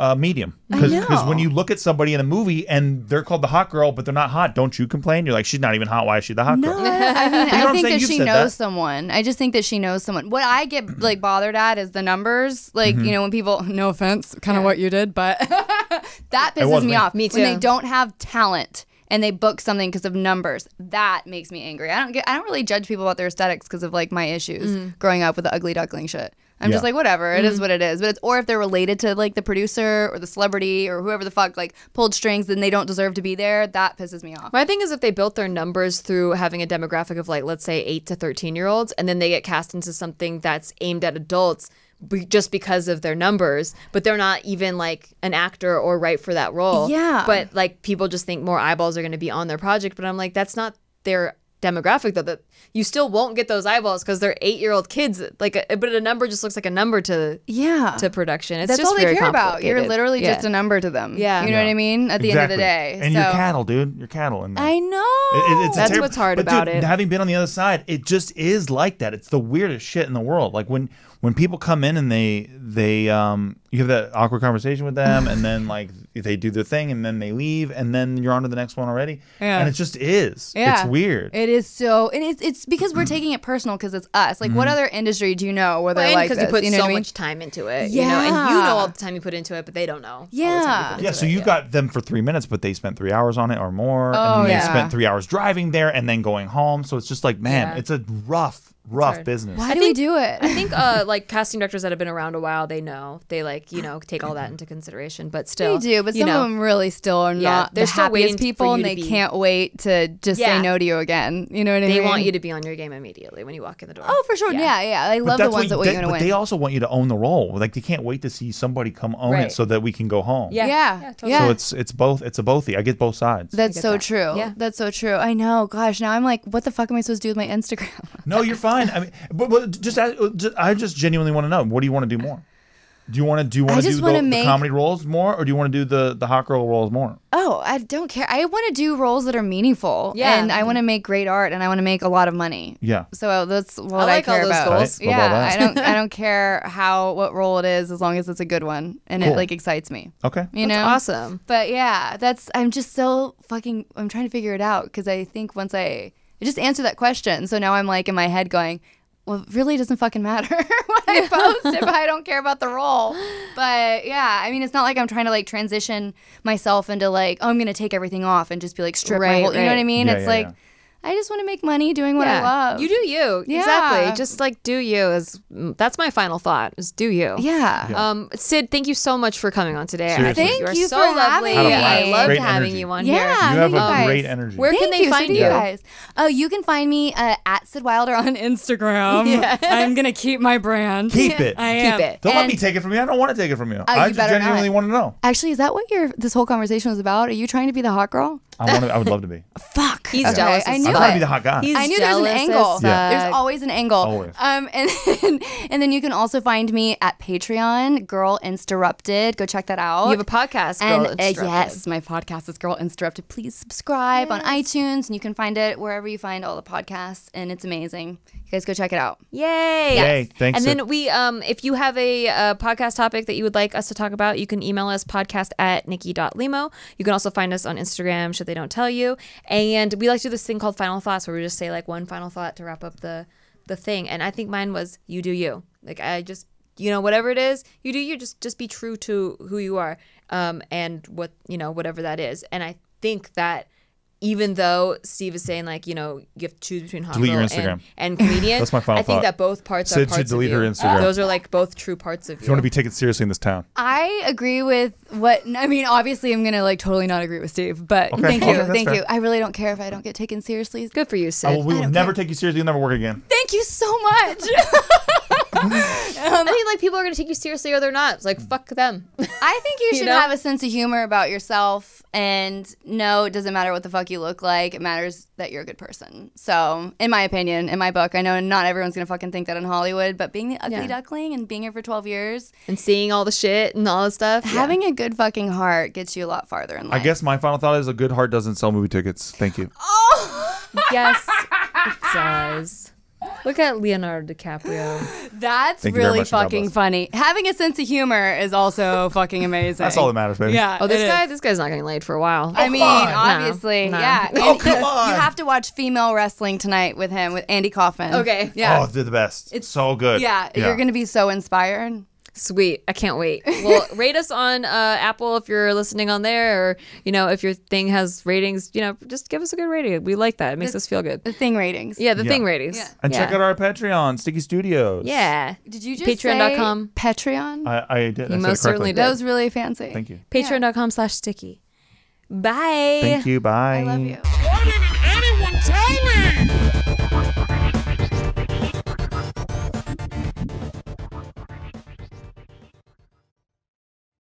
uh, medium because know. when you look at somebody in a movie and they're called the hot girl but they're not hot, don't you complain? You're like she's not even hot. Why is she the hot No, girl? I mean, know what I I'm think saying? that You've she knows that. someone. I just think that she knows someone. What I get like bothered at is the numbers. Like, Mm-hmm. you know, when people, no offense, kind of what you did, but that pisses me me. off. Me too. When they don't have talent and they book something because of numbers, that makes me angry. I don't get, I don't really judge people about their aesthetics because of like my issues Mm-hmm. growing up with the ugly duckling shit. I'm just like, whatever, it is mm-hmm. what it is. But it's, or if they're related to like the producer or the celebrity or whoever the fuck like pulled strings, then they don't deserve to be there. That pisses me off. My thing is if they built their numbers through having a demographic of like let's say 8 to 13 year olds and then they get cast into something that's aimed at adults be- just because of their numbers but they're not even like an actor or right for that role. Yeah. But like people just think more eyeballs are going to be on their project but I'm like that's not their demographic though that you still won't get those eyeballs because they're 8-year-old kids like a, but a number just looks like a number to Yeah. to production. It's That's just all they very care about. You're literally Yeah. just a number to them. Yeah. You know Yeah. what I mean? At the end of the day. and so, you're cattle, dude. You're cattle in there. I know. It- it's That's terri- what's hard but about dude, it. Having been on the other side, it just is like that. It's the weirdest shit in the world. Like when when people come in and they they um you have that awkward conversation with them, and then like they do their thing, and then they leave, and then you're on to the next one already. Yeah. And it just is. Yeah. It's weird. It is so, and it's it's because we're taking it personal because it's us. Like, what Mm-hmm. other industry do you know where they're Well, and like because you put you know so I mean? much time into it, you know, and you know all the time you put into it, but they don't know. all the time you Yeah. into yeah, so it, you've got them for three minutes, but they spent three hours on it or more, Oh, and then yeah. they spent three hours driving there and then going home. So it's just like, man, Yeah. it's a rough, rough hard. business. Why I do think- we do it? I think uh, like casting directors that have been around a while, they know they like you know take all that into consideration. But still, They do, but you some know, of them really still are Yeah, not they're the still happiest people, and they be- can't wait to just Yeah. say no to you again. You know what I mean? they want you to be on your game immediately when you walk in the door. Oh, for sure. Yeah, yeah. I love the ones what that you- want they, you to but win. they also want you to own the role. Like they can't wait to see somebody come own it so that we can go home. yeah, yeah, totally. yeah. So it's it's both it's a bothy. I get both sides. That's so that. true. Yeah. That's so true. I know. Gosh, now I'm like, what the fuck am I supposed to do with my Instagram? no, you're fine. I mean, but, but just, ask- just I just genuinely want to know. What do you want to do more? Do you want to do you want to do the, wanna the comedy roles more, or do you want to do the the hot girl roles more? Oh, I don't care. I want to do roles that are meaningful. Yeah. And I want to make great art and I want to make a lot of money. Yeah. So uh, that's what I, like all care those about. goals. Right? Yeah. I don't I don't care how what role it is as long as it's a good one and Cool. it like excites me. Okay. You That's know? awesome. But yeah, that's I'm just so fucking I'm trying to figure it out because I think once I I just answer that question, so now I'm like in my head going, well, it really doesn't fucking matter what I post if I don't care about the role. But yeah, I mean, it's not like I'm trying to like transition myself into like, oh, I'm gonna take everything off and just be like strip my Right. You know what I mean? Yeah, it's yeah, like yeah. I just want to make money doing what I love. You do you. Yeah. Exactly. Just like do you is that's my final thought. Is do you. Yeah. Um, Syd, thank you so much for coming on today. I Seriously. think Thank are you so for lovely. having me. I loved Great having energy. you on Yeah. here. You thank have you a guys. great energy. Where Thank can they you, find do you? guys. Oh, you can find me uh, at Syd Wilder on Instagram. Yeah. I'm gonna keep my brand. Keep it. I am. Keep it. Don't let me take it from you. I don't want to take it from you. I you just genuinely not. want to know. Actually, is that what your this whole conversation was about? Are you trying to be the hot girl? I want to. I would love to be. Fuck. He's jealous I knew I'm to it. be the hot guy. He's I knew there's an jealous angle. as Yeah. There's fuck. always an angle. Always. Um, and then, and then you can also find me at Patreon, Girl Interrupted. Go check that out. You have a podcast, and Girl uh, Interrupted. yes, my podcast is Girl Interrupted. Please subscribe on iTunes, and you can find it wherever you find all the podcasts, and it's amazing. You guys go check it out. Yay! Yay, thanks, And Syd. then we, um, if you have a, uh podcast topic that you would like us to talk about, you can email us podcast at nikki.limo. You can also find us on Instagram, should they don't tell you. And we like to do this thing called final thoughts, where we just say like one final thought to wrap up the the thing. And I think mine was you do you. Like I just you know whatever it is you do you just just be true to who you are um and what you know whatever that is and i think that even though Steve is saying like you know you have to choose between hot Delete your girl Instagram. And, and comedian, That's my final I think thought. that both parts Syd are should parts delete of her you. Instagram. Those are like both true parts of you. If you want to be taken seriously in this town. I agree with what I mean. Obviously, I'm gonna like totally not agree with Steve, but Okay, thank okay, you, that's thank fair. you. I really don't care if I don't get taken seriously. It's good for you, Syd. Oh, well, we will never care. take you seriously. You'll never work again. Thank you so much. I mean, like people are gonna take you seriously or they're not. It's like fuck them. I think you should know? have a sense of humor about yourself, and no, it doesn't matter what the fuck you look like. It matters that you're a good person. So, in my opinion, in my book, I know not everyone's gonna fucking think that in Hollywood, but being the ugly Yeah. duckling and being here for 12 years, and seeing all the shit and all the stuff. yeah. having a good fucking heart gets you a lot farther in life. I guess my final thought is a good heart doesn't sell movie tickets. Thank you. Oh yes, it does. Look at Leonardo DiCaprio. That's Thank you very really much, and God fucking bless. funny. Having a sense of humor is also fucking amazing. That's all that matters, baby. Yeah. Oh, this it guy, is. this guy's not getting laid for a while. I mean, on. obviously, No, no. yeah. Oh, And come you, on. You have to watch female wrestling tonight with him with Andy Kaufman. Okay. Yeah. Oh, they're the best. It's so good. yeah, you're gonna be so inspired. Sweet. I can't wait. Well, rate us on uh, Apple if you're listening on there, or you know, if your thing has ratings, you know, just give us a good rating. We like that. It makes us feel good. The thing ratings. Yeah, the Yeah. thing ratings. Yeah. And check out our Patreon, Stikki Studios. Yeah. Did you just Patreon.com. say Patreon? I, I did. I most certainly did. that was really fancy. Thank you. Patreon.com slash stikki. Bye. Thank you. Bye. I love you.